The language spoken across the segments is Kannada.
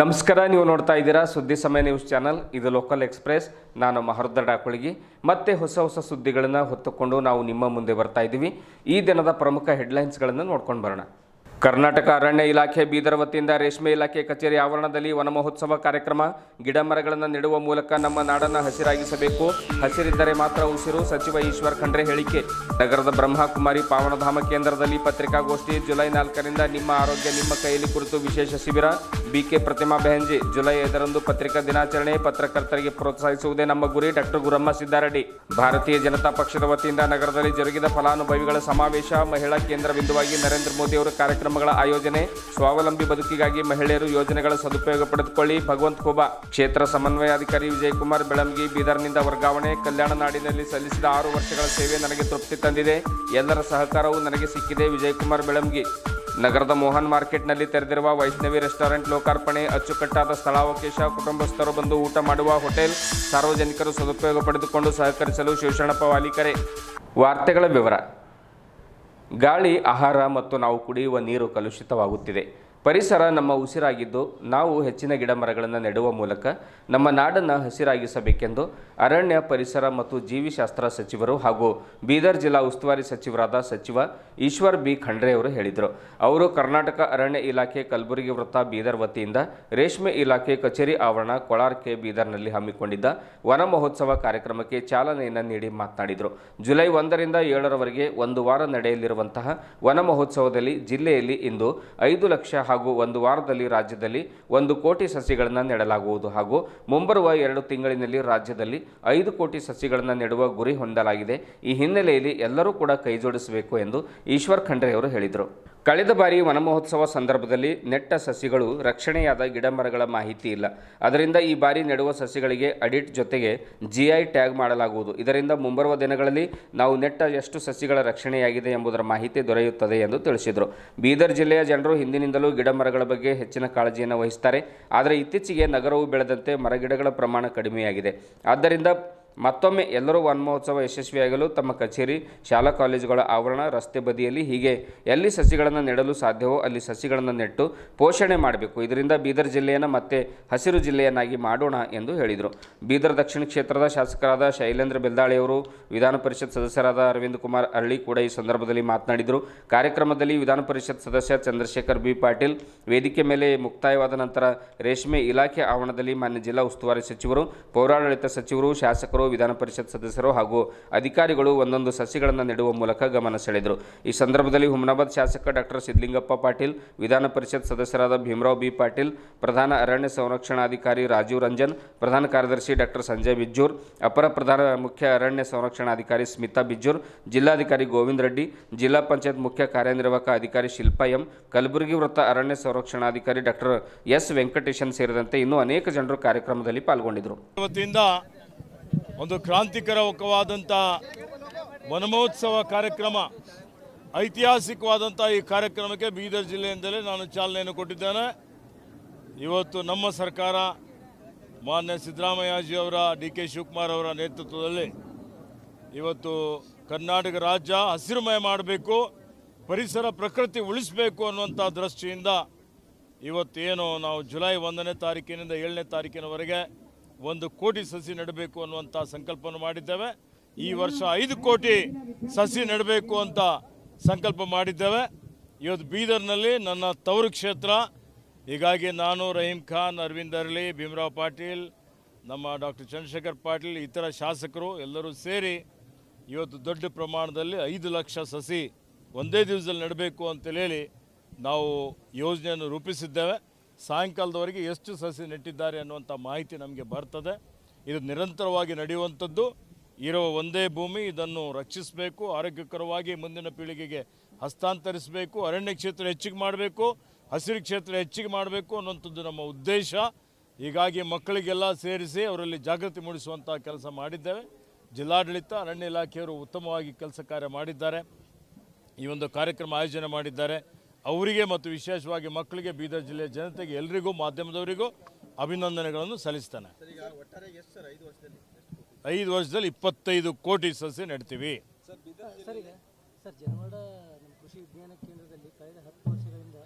ನಮಸ್ಕಾರ, ನೀವು ನೋಡ್ತಾ ಇದ್ದೀರಾ ಸುದ್ದಿ ಸಮಯ ನ್ಯೂಸ್ ಚಾನಲ್. ಇದು ಲೋಕಲ್ ಎಕ್ಸ್ಪ್ರೆಸ್. ನಾನು ಮಹರುದ್ರ ಡಾಕುಳಿಗಿ. ಮತ್ತೆ ಹೊಸ ಹೊಸ ಸುದ್ದಿಗಳನ್ನು ಹೊತ್ತುಕೊಂಡು ನಾವು ನಿಮ್ಮ ಮುಂದೆ ಬರ್ತಾ ಇದ್ದೀವಿ. ಈ ದಿನದ ಪ್ರಮುಖ ಹೆಡ್ಲೈನ್ಸ್ಗಳನ್ನು ನೋಡ್ಕೊಂಡು ಬರೋಣ. ಕರ್ನಾಟಕ ಅರಣ್ಯ ಇಲಾಖೆ ಬೀದರ್ ವತಿಯಿಂದ ರೇಷ್ಮೆ ಇಲಾಖೆ ಕಚೇರಿ ಆವರಣದಲ್ಲಿ ವನ ಮಹೋತ್ಸವ ಕಾರ್ಯಕ್ರಮ, ಗಿಡ ಮರಗಳನ್ನು ನೆಡುವ ಮೂಲಕ ನಮ್ಮ ನಾಡನ್ನು ಹಸಿರಾಗಿಸಬೇಕು. ಹಸಿರಿದ್ದರೆ ಮಾತ್ರ ಉಸಿರು, ಸಚಿವ ಈಶ್ವರ್ ಖಂಡ್ರೆ ಹೇಳಿಕೆ. ನಗರದ ಬ್ರಹ್ಮಕುಮಾರಿ ಪಾವನಧಾಮ ಕೇಂದ್ರದಲ್ಲಿ ಪತ್ರಿಕಾಗೋಷ್ಠಿ ಜುಲೈ ನಾಲ್ಕರಿಂದ ನಿಮ್ಮ ಆರೋಗ್ಯ ನಿಮ್ಮ ಕೈಯಲ್ಲಿ ಕುರಿತು ವಿಶೇಷ ಶಿಬಿರ. ಬಿಕೆ ಪ್ರತಿಮಾ ಬೆಹಂಜಿ, ಜುಲೈ ಐದರಂದು ಪತ್ರಿಕಾ ದಿನಾಚರಣೆ, ಪತ್ರಕರ್ತರಿಗೆ ಪ್ರೋತ್ಸಾಹಿಸುವುದೇ ನಮ್ಮ ಗುರಿ. ಡಾಕ್ಟರ್ ಗುರಮ್ಮ ಸಿದ್ದಾರೆಡ್ಡಿ. ಭಾರತೀಯ ಜನತಾ ಪಕ್ಷದ ವತಿಯಿಂದ ನಗರದಲ್ಲಿ ಜರುಗಿದ ಫಲಾನುಭವಿಗಳ ಸಮಾವೇಶ, ಮಹಿಳಾ ಕೇಂದ್ರ ಬಿಂದುವಾಗಿ ನರೇಂದ್ರ ಮೋದಿ ಅವರ ಕಾರ್ಯಕ್ರಮಗಳ ಆಯೋಜನೆ, ಸ್ವಾವಲಂಬಿ ಬದುಕಿಗಾಗಿ ಮಹಿಳೆಯರು ಯೋಜನೆಗಳ ಸದುಪಯೋಗ ಪಡೆದುಕೊಳ್ಳಿ. ಭಗವಂತ್ ಖೋಬಾ. ಕ್ಷೇತ್ರ ಸಮನ್ವಯಾಧಿಕಾರಿ ವಿಜಯಕುಮಾರ್ ಬೆಳಂಗಿ ಬೀದರ್ನಿಂದ ವರ್ಗಾವಣೆ ಕಲ್ಯಾಣ ನಾಡಿನಲ್ಲಿ ಸಲ್ಲಿಸಿದ ಆರು ವರ್ಷಗಳ ಸೇವೆ ನನಗೆ ತೃಪ್ತಿ ತಂದಿದೆ. ಎಲ್ಲರ ಸಹಕಾರವು ನನಗೆ ಸಿಕ್ಕಿದೆ ವಿಜಯಕುಮಾರ್ ಬೆಳಂಗಿ. ನಗರದ ಮೋಹನ್ ಮಾರ್ಕೆಟ್ನಲ್ಲಿ ತೆರೆದಿರುವ ವೈಷ್ಣವಿ ರೆಸ್ಟೋರೆಂಟ್ ಲೋಕಾರ್ಪಣೆ, ಅಚ್ಚುಕಟ್ಟಾದ ಸ್ಥಳಾವಕಾಶ ಕುಟುಂಬಸ್ಥರು ಬಂದು ಊಟ ಮಾಡುವ ಹೋಟೆಲ್, ಸಾರ್ವಜನಿಕರು ಸದುಪಯೋಗ ಪಡೆದುಕೊಂಡು ಸಹಕರಿಸಲು ಶಿವಶರಣಪ್ಪ ವಾಲಿಕರೆ. ವಾರ್ತೆಗಳ ವಿವರ. ಗಾಳಿ ಆಹಾರ ಮತ್ತು ನಾವು ಕುಡಿಯುವ ನೀರು ಕಲುಷಿತವಾಗುತ್ತಿದೆ. ಪರಿಸರ ನಮ್ಮ ಉಸಿರಾಗಿದ್ದು, ನಾವು ಹೆಚ್ಚಿನ ಗಿಡ ಮರಗಳನ್ನು ನೆಡುವ ಮೂಲಕ ನಮ್ಮ ನಾಡನ್ನು ಹಸಿರಾಗಿಸಬೇಕೆಂದು ಅರಣ್ಯ, ಪರಿಸರ ಮತ್ತು ಜೀವಿಶಾಸ್ತ್ರ ಸಚಿವರು ಹಾಗೂ ಬೀದರ್ ಜಿಲ್ಲಾ ಉಸ್ತುವಾರಿ ಸಚಿವರಾದ ಸಚಿವ ಈಶ್ವರ್ ಬಿ. ಖಂಡ್ರೆ ಅವರು ಹೇಳಿದರು. ಅವರು ಕರ್ನಾಟಕ ಅರಣ್ಯ ಇಲಾಖೆ ಕಲಬುರಗಿ ವೃತ್ತ ಬೀದರ್ ವತಿಯಿಂದ ರೇಷ್ಮೆ ಇಲಾಖೆ ಕಚೇರಿ ಆವರಣ ಕೊಳಾರ್ಕೆ ಬೀದರ್ನಲ್ಲಿ ಹಮ್ಮಿಕೊಂಡಿದ್ದ ವನ ಮಹೋತ್ಸವ ಕಾರ್ಯಕ್ರಮಕ್ಕೆ ಚಾಲನೆಯನ್ನು ನೀಡಿ ಮಾತನಾಡಿದರು. ಜುಲೈ ಒಂದರಿಂದ ಏಳರವರೆಗೆ ಒಂದು ವಾರ ನಡೆಯಲಿರುವಂತಹ ವನ ಮಹೋತ್ಸವದಲ್ಲಿ ಜಿಲ್ಲೆಯಲ್ಲಿ ಇಂದು ಐದು ಲಕ್ಷ ಹಾಗೂ ಒಂದು ವಾರದಲ್ಲಿ ರಾಜ್ಯದಲ್ಲಿ ಒಂದು ಕೋಟಿ ಸಸಿಗಳನ್ನು ನೆಡಲಾಗುವುದು ಹಾಗೂ ಮುಂಬರುವ ಎರಡು ತಿಂಗಳಿನಲ್ಲಿ ರಾಜ್ಯದಲ್ಲಿ ಐದು ಕೋಟಿ ಸಸಿಗಳನ್ನು ನೆಡುವ ಗುರಿ ಹೊಂದಲಾಗಿದೆ. ಈ ಹಿನ್ನೆಲೆಯಲ್ಲಿ ಎಲ್ಲರೂ ಕೂಡ ಕೈಜೋಡಿಸಬೇಕು ಎಂದು ಈಶ್ವರ್ ಖಂಡ್ರೆ ಅವರು ಹೇಳಿದರು. ಕಳೆದ ಬಾರಿ ವನಮಹೋತ್ಸವ ಸಂದರ್ಭದಲ್ಲಿ ನೆಟ್ಟ ಸಸಿಗಳು ರಕ್ಷಣೆಯಾದ ಗಿಡಮರಗಳ ಮಾಹಿತಿ ಇಲ್ಲ. ಅದರಿಂದ ಈ ಬಾರಿ ನೆಡುವ ಸಸಿಗಳಿಗೆ ಅಡಿಟ್ ಜೊತೆಗೆ ಜಿಐ ಟ್ಯಾಗ್ ಮಾಡಲಾಗುವುದು. ಇದರಿಂದ ಮುಂಬರುವ ದಿನಗಳಲ್ಲಿ ನಾವು ನೆಟ್ಟ ಎಷ್ಟು ಸಸಿಗಳ ರಕ್ಷಣೆಯಾಗಿದೆ ಎಂಬುದರ ಮಾಹಿತಿ ದೊರೆಯುತ್ತದೆ ಎಂದು ತಿಳಿಸಿದರು. ಬೀದರ್ ಜಿಲ್ಲೆಯ ಜನರು ಹಿಂದಿನಿಂದಲೂ ಗಿಡ ಮರಗಳ ಬಗ್ಗೆ ಹೆಚ್ಚಿನ ಕಾಳಜಿಯನ್ನು ವಹಿಸುತ್ತಾರೆ ಆದರೆ ಇತ್ತೀಚೆಗೆ ನಗರವು ಬೆಳೆದಂತೆ ಮರಗಿಡಗಳ ಪ್ರಮಾಣ ಕಡಿಮೆಯಾಗಿದೆ. ಆದ್ದರಿಂದ ಮತ್ತೊಮ್ಮೆ ಎಲ್ಲರೂ ವನಮಹೋತ್ಸವ ಯಶಸ್ವಿಯಾಗಲು ತಮ್ಮ ಕಚೇರಿ, ಶಾಲಾ ಕಾಲೇಜುಗಳ ಆವರಣ, ರಸ್ತೆ ಬದಿಯಲ್ಲಿ ಹೀಗೆ ಎಲ್ಲಿ ಸಸಿಗಳನ್ನು ನೆಡಲು ಸಾಧ್ಯವೋ ಅಲ್ಲಿ ಸಸಿಗಳನ್ನು ನೆಟ್ಟು ಪೋಷಣೆ ಮಾಡಬೇಕು. ಇದರಿಂದ ಬೀದರ್ ಜಿಲ್ಲೆಯನ್ನು ಮತ್ತೆ ಹಸಿರು ಜಿಲ್ಲೆಯನ್ನಾಗಿ ಮಾಡೋಣ ಎಂದು ಹೇಳಿದರು. ಬೀದರ್ ದಕ್ಷಿಣ ಕ್ಷೇತ್ರದ ಶಾಸಕರಾದ ಶೈಲೇಂದ್ರ ಬೆಲ್ದಾಳಿಯವರು ವಿಧಾನ ಪರಿಷತ್ ಸದಸ್ಯರಾದ ಅರವಿಂದ್ ಕುಮಾರ್ ಅರಳಿ ಕೂಡ ಈ ಸಂದರ್ಭದಲ್ಲಿ ಮಾತನಾಡಿದರು. ಕಾರ್ಯಕ್ರಮದಲ್ಲಿ ವಿಧಾನ ಪರಿಷತ್ ಸದಸ್ಯ ಚಂದ್ರಶೇಖರ್ ಬಿ ಪಾಟೀಲ್, ವೇದಿಕೆ ಮೇಲೆ ಮುಕ್ತಾಯವಾದ ನಂತರ ರೇಷ್ಮೆ ಇಲಾಖೆ ಆವರಣದಲ್ಲಿ ಮಾನ್ಯ ಜಿಲ್ಲಾ ಉಸ್ತುವಾರಿ ಸಚಿವರು, ಪೌರಾಡಳಿತ ಸಚಿವರು, ಶಾಸಕರು ವಿಧಾನ ಪರಿಷತ್ ಸದಸ್ಯರು ಹಾಗೂ ಅಧಿಕಾರಿಗಳು ಒಂದೊಂದು ಸಸಿಗಳನ್ನು ನೆಡುವ ಮೂಲಕ ಗಮನ ಸೆಳೆದರು. ಈ ಸಂದರ್ಭದಲ್ಲಿ ಹುಮನಾಬಾದ್ ಶಾಸಕ ಡಾಕ್ಟರ್ ಸಿದ್ಲಿಂಗಪ್ಪ ಪಾಟೀಲ್, ವಿಧಾನ ಪರಿಷತ್ ಸದಸ್ಯರಾದ ಭೀಮರಾವ್ ಬಿ. ಪಾಟೀಲ್, ಪ್ರಧಾನ ಅರಣ್ಯ ಸಂರಕ್ಷಣಾಧಿಕಾರಿ ರಾಜೀವ್ ರಂಜನ್, ಪ್ರಧಾನ ಕಾರ್ಯದರ್ಶಿ ಡಾಕ್ಟರ್ ಸಂಜಯ್ ಬಿಜ್ಜೂರ್, ಅಪರ ಪ್ರಧಾನ ಮುಖ್ಯ ಅರಣ್ಯ ಸಂರಕ್ಷಣಾಧಿಕಾರಿ ಸ್ಮಿತಾ ಬಿಜ್ಜೂರ್, ಜಿಲ್ಲಾಧಿಕಾರಿ ಗೋವಿಂದ್ ರೆಡ್ಡಿ, ಜಿಲ್ಲಾ ಪಂಚಾಯತ್ ಮುಖ್ಯ ಕಾರ್ಯನಿರ್ವಾಹಕ ಅಧಿಕಾರಿ ಶಿಲ್ಪಾ ಎಂ, ಕಲಬುರಗಿ ವೃತ್ತ ಅರಣ್ಯ ಸಂರಕ್ಷಣಾಧಿಕಾರಿ ಡಾಕ್ಟರ್ ಎಸ್ ವೆಂಕಟೇಶನ್ ಸೇರಿದಂತೆ ಇನ್ನೂ ಅನೇಕ ಜನರು ಕಾರ್ಯಕ್ರಮದಲ್ಲಿ ಪಾಲ್ಗೊಂಡಿದ್ದರು. ಒಂದು ಕ್ರಾಂತಿಕರವಾದಂಥ ವನಮಹೋತ್ಸವ ಕಾರ್ಯಕ್ರಮ ಐತಿಹಾಸಿಕವಾದಂಥ ಈ ಕಾರ್ಯಕ್ರಮಕ್ಕೆ ಬೀದರ್ ಜಿಲ್ಲೆಯಿಂದಲೇ ನಾನು ಚಾಲನೆಯನ್ನು ಕೊಟ್ಟಿದ್ದೇನೆ. ಇವತ್ತು ನಮ್ಮ ಸರ್ಕಾರ ಮಾನ್ಯ ಸಿದ್ದರಾಮಯ್ಯಜಿ ಅವರ, ಡಿ ಕೆ ಶಿವಕುಮಾರ್ ಅವರ ನೇತೃತ್ವದಲ್ಲಿ ಇವತ್ತು ಕರ್ನಾಟಕ ರಾಜ್ಯ ಹಸಿರುಮಯ ಮಾಡಬೇಕು, ಪರಿಸರ ಪ್ರಕೃತಿ ಉಳಿಸಬೇಕು ಅನ್ನುವಂಥ ದೃಷ್ಟಿಯಿಂದ ಇವತ್ತೇನು ನಾವು ಜುಲೈ ಒಂದನೇ ತಾರೀಕಿನಿಂದ ಏಳನೇ ತಾರೀಕಿನವರೆಗೆ ಒಂದು ಕೋಟಿ ಸಸಿ ನೆಡಬೇಕು ಅನ್ನುವಂಥ ಸಂಕಲ್ಪವನ್ನು ಮಾಡಿದ್ದೇವೆ. ಈ ವರ್ಷ ಐದು ಕೋಟಿ ಸಸಿ ನೆಡಬೇಕು ಅಂತ ಸಂಕಲ್ಪ ಮಾಡಿದ್ದೇವೆ. ಇವತ್ತು ಬೀದರ್ನಲ್ಲಿ ನನ್ನ ತವರು ಕ್ಷೇತ್ರ. ಹೀಗಾಗಿ ನಾನು ರಹೀಂ ಖಾನ್, ಅರವಿಂದ್ ಅರ್ಲಿ ಭೀಮರಾವ್ ಪಾಟೀಲ್, ನಮ್ಮ ಡಾಕ್ಟರ್ ಚಂದ್ರಶೇಖರ್ ಪಾಟೀಲ್, ಇತರ ಶಾಸಕರು ಎಲ್ಲರೂ ಸೇರಿ ಇವತ್ತು ದೊಡ್ಡ ಪ್ರಮಾಣದಲ್ಲಿ ಐದು ಲಕ್ಷ ಸಸಿ ಒಂದೇ ದಿವಸದಲ್ಲಿ ನೆಡಬೇಕು ಅಂತೇಳಿ ನಾವು ಯೋಜನೆಯನ್ನು ರೂಪಿಸಿದ್ದೇವೆ. ಸಾಯಂಕಾಲದವರೆಗೆ ಎಷ್ಟು ಸಸಿ ನೆಟ್ಟಿದ್ದಾರೆ ಅನ್ನುವಂಥ ಮಾಹಿತಿ ನಮಗೆ ಬರ್ತದೆ. ಇದು ನಿರಂತರವಾಗಿ ನಡೆಯುವಂಥದ್ದು. ಇರುವ ಒಂದೇ ಭೂಮಿ, ಇದನ್ನು ರಕ್ಷಿಸಬೇಕು, ಆರೋಗ್ಯಕರವಾಗಿ ಮುಂದಿನ ಪೀಳಿಗೆಗೆ ಹಸ್ತಾಂತರಿಸಬೇಕು, ಅರಣ್ಯ ಕ್ಷೇತ್ರ ಹೆಚ್ಚಿಗೆ ಮಾಡಬೇಕು, ಹಸಿರು ಕ್ಷೇತ್ರ ಹೆಚ್ಚಿಗೆ ಮಾಡಬೇಕು ಅನ್ನುವಂಥದ್ದು ನಮ್ಮ ಉದ್ದೇಶ. ಹೀಗಾಗಿ ಮಕ್ಕಳಿಗೆಲ್ಲ ಸೇರಿಸಿ ಅವರಲ್ಲಿ ಜಾಗೃತಿ ಮೂಡಿಸುವಂಥ ಕೆಲಸ ಮಾಡಿದ್ದೇವೆ. ಜಿಲ್ಲಾಡಳಿತ, ಅರಣ್ಯ ಇಲಾಖೆಯವರು ಉತ್ತಮವಾಗಿ ಕೆಲಸ ಕಾರ್ಯ ಮಾಡಿದ್ದಾರೆ. ಈ ಒಂದು ಕಾರ್ಯಕ್ರಮ ಆಯೋಜನೆ ಮಾಡಿದ್ದಾರೆ. ಅವರಿಗೆ ಮತ್ತು ವಿಶೇಷವಾಗಿ ಮಕ್ಕಳಿಗೆ ಬೀದರ್ ಜಿಲ್ಲೆಯ ಜನತೆಗೆ ಎಲ್ರಿಗೂ ಮಾಧ್ಯಮದವರಿಗೂ ಅಭಿನಂದನೆಗಳನ್ನು ಸಲ್ಲಿಸ್ತಾನೆ. ಐದು ವರ್ಷದಲ್ಲಿ ಇಪ್ಪತ್ತೈದು ಕೋಟಿ ಸಸಿ ನೆಡ್ತೀವಿ. ಸರ್ ಈಗ ಸರ್ ಜನವಾಡ ಕೃಷಿ ವಿಜ್ಞಾನ ಕೇಂದ್ರದಲ್ಲಿ ಕಳೆದ ಹತ್ತು ವರ್ಷಗಳಿಂದ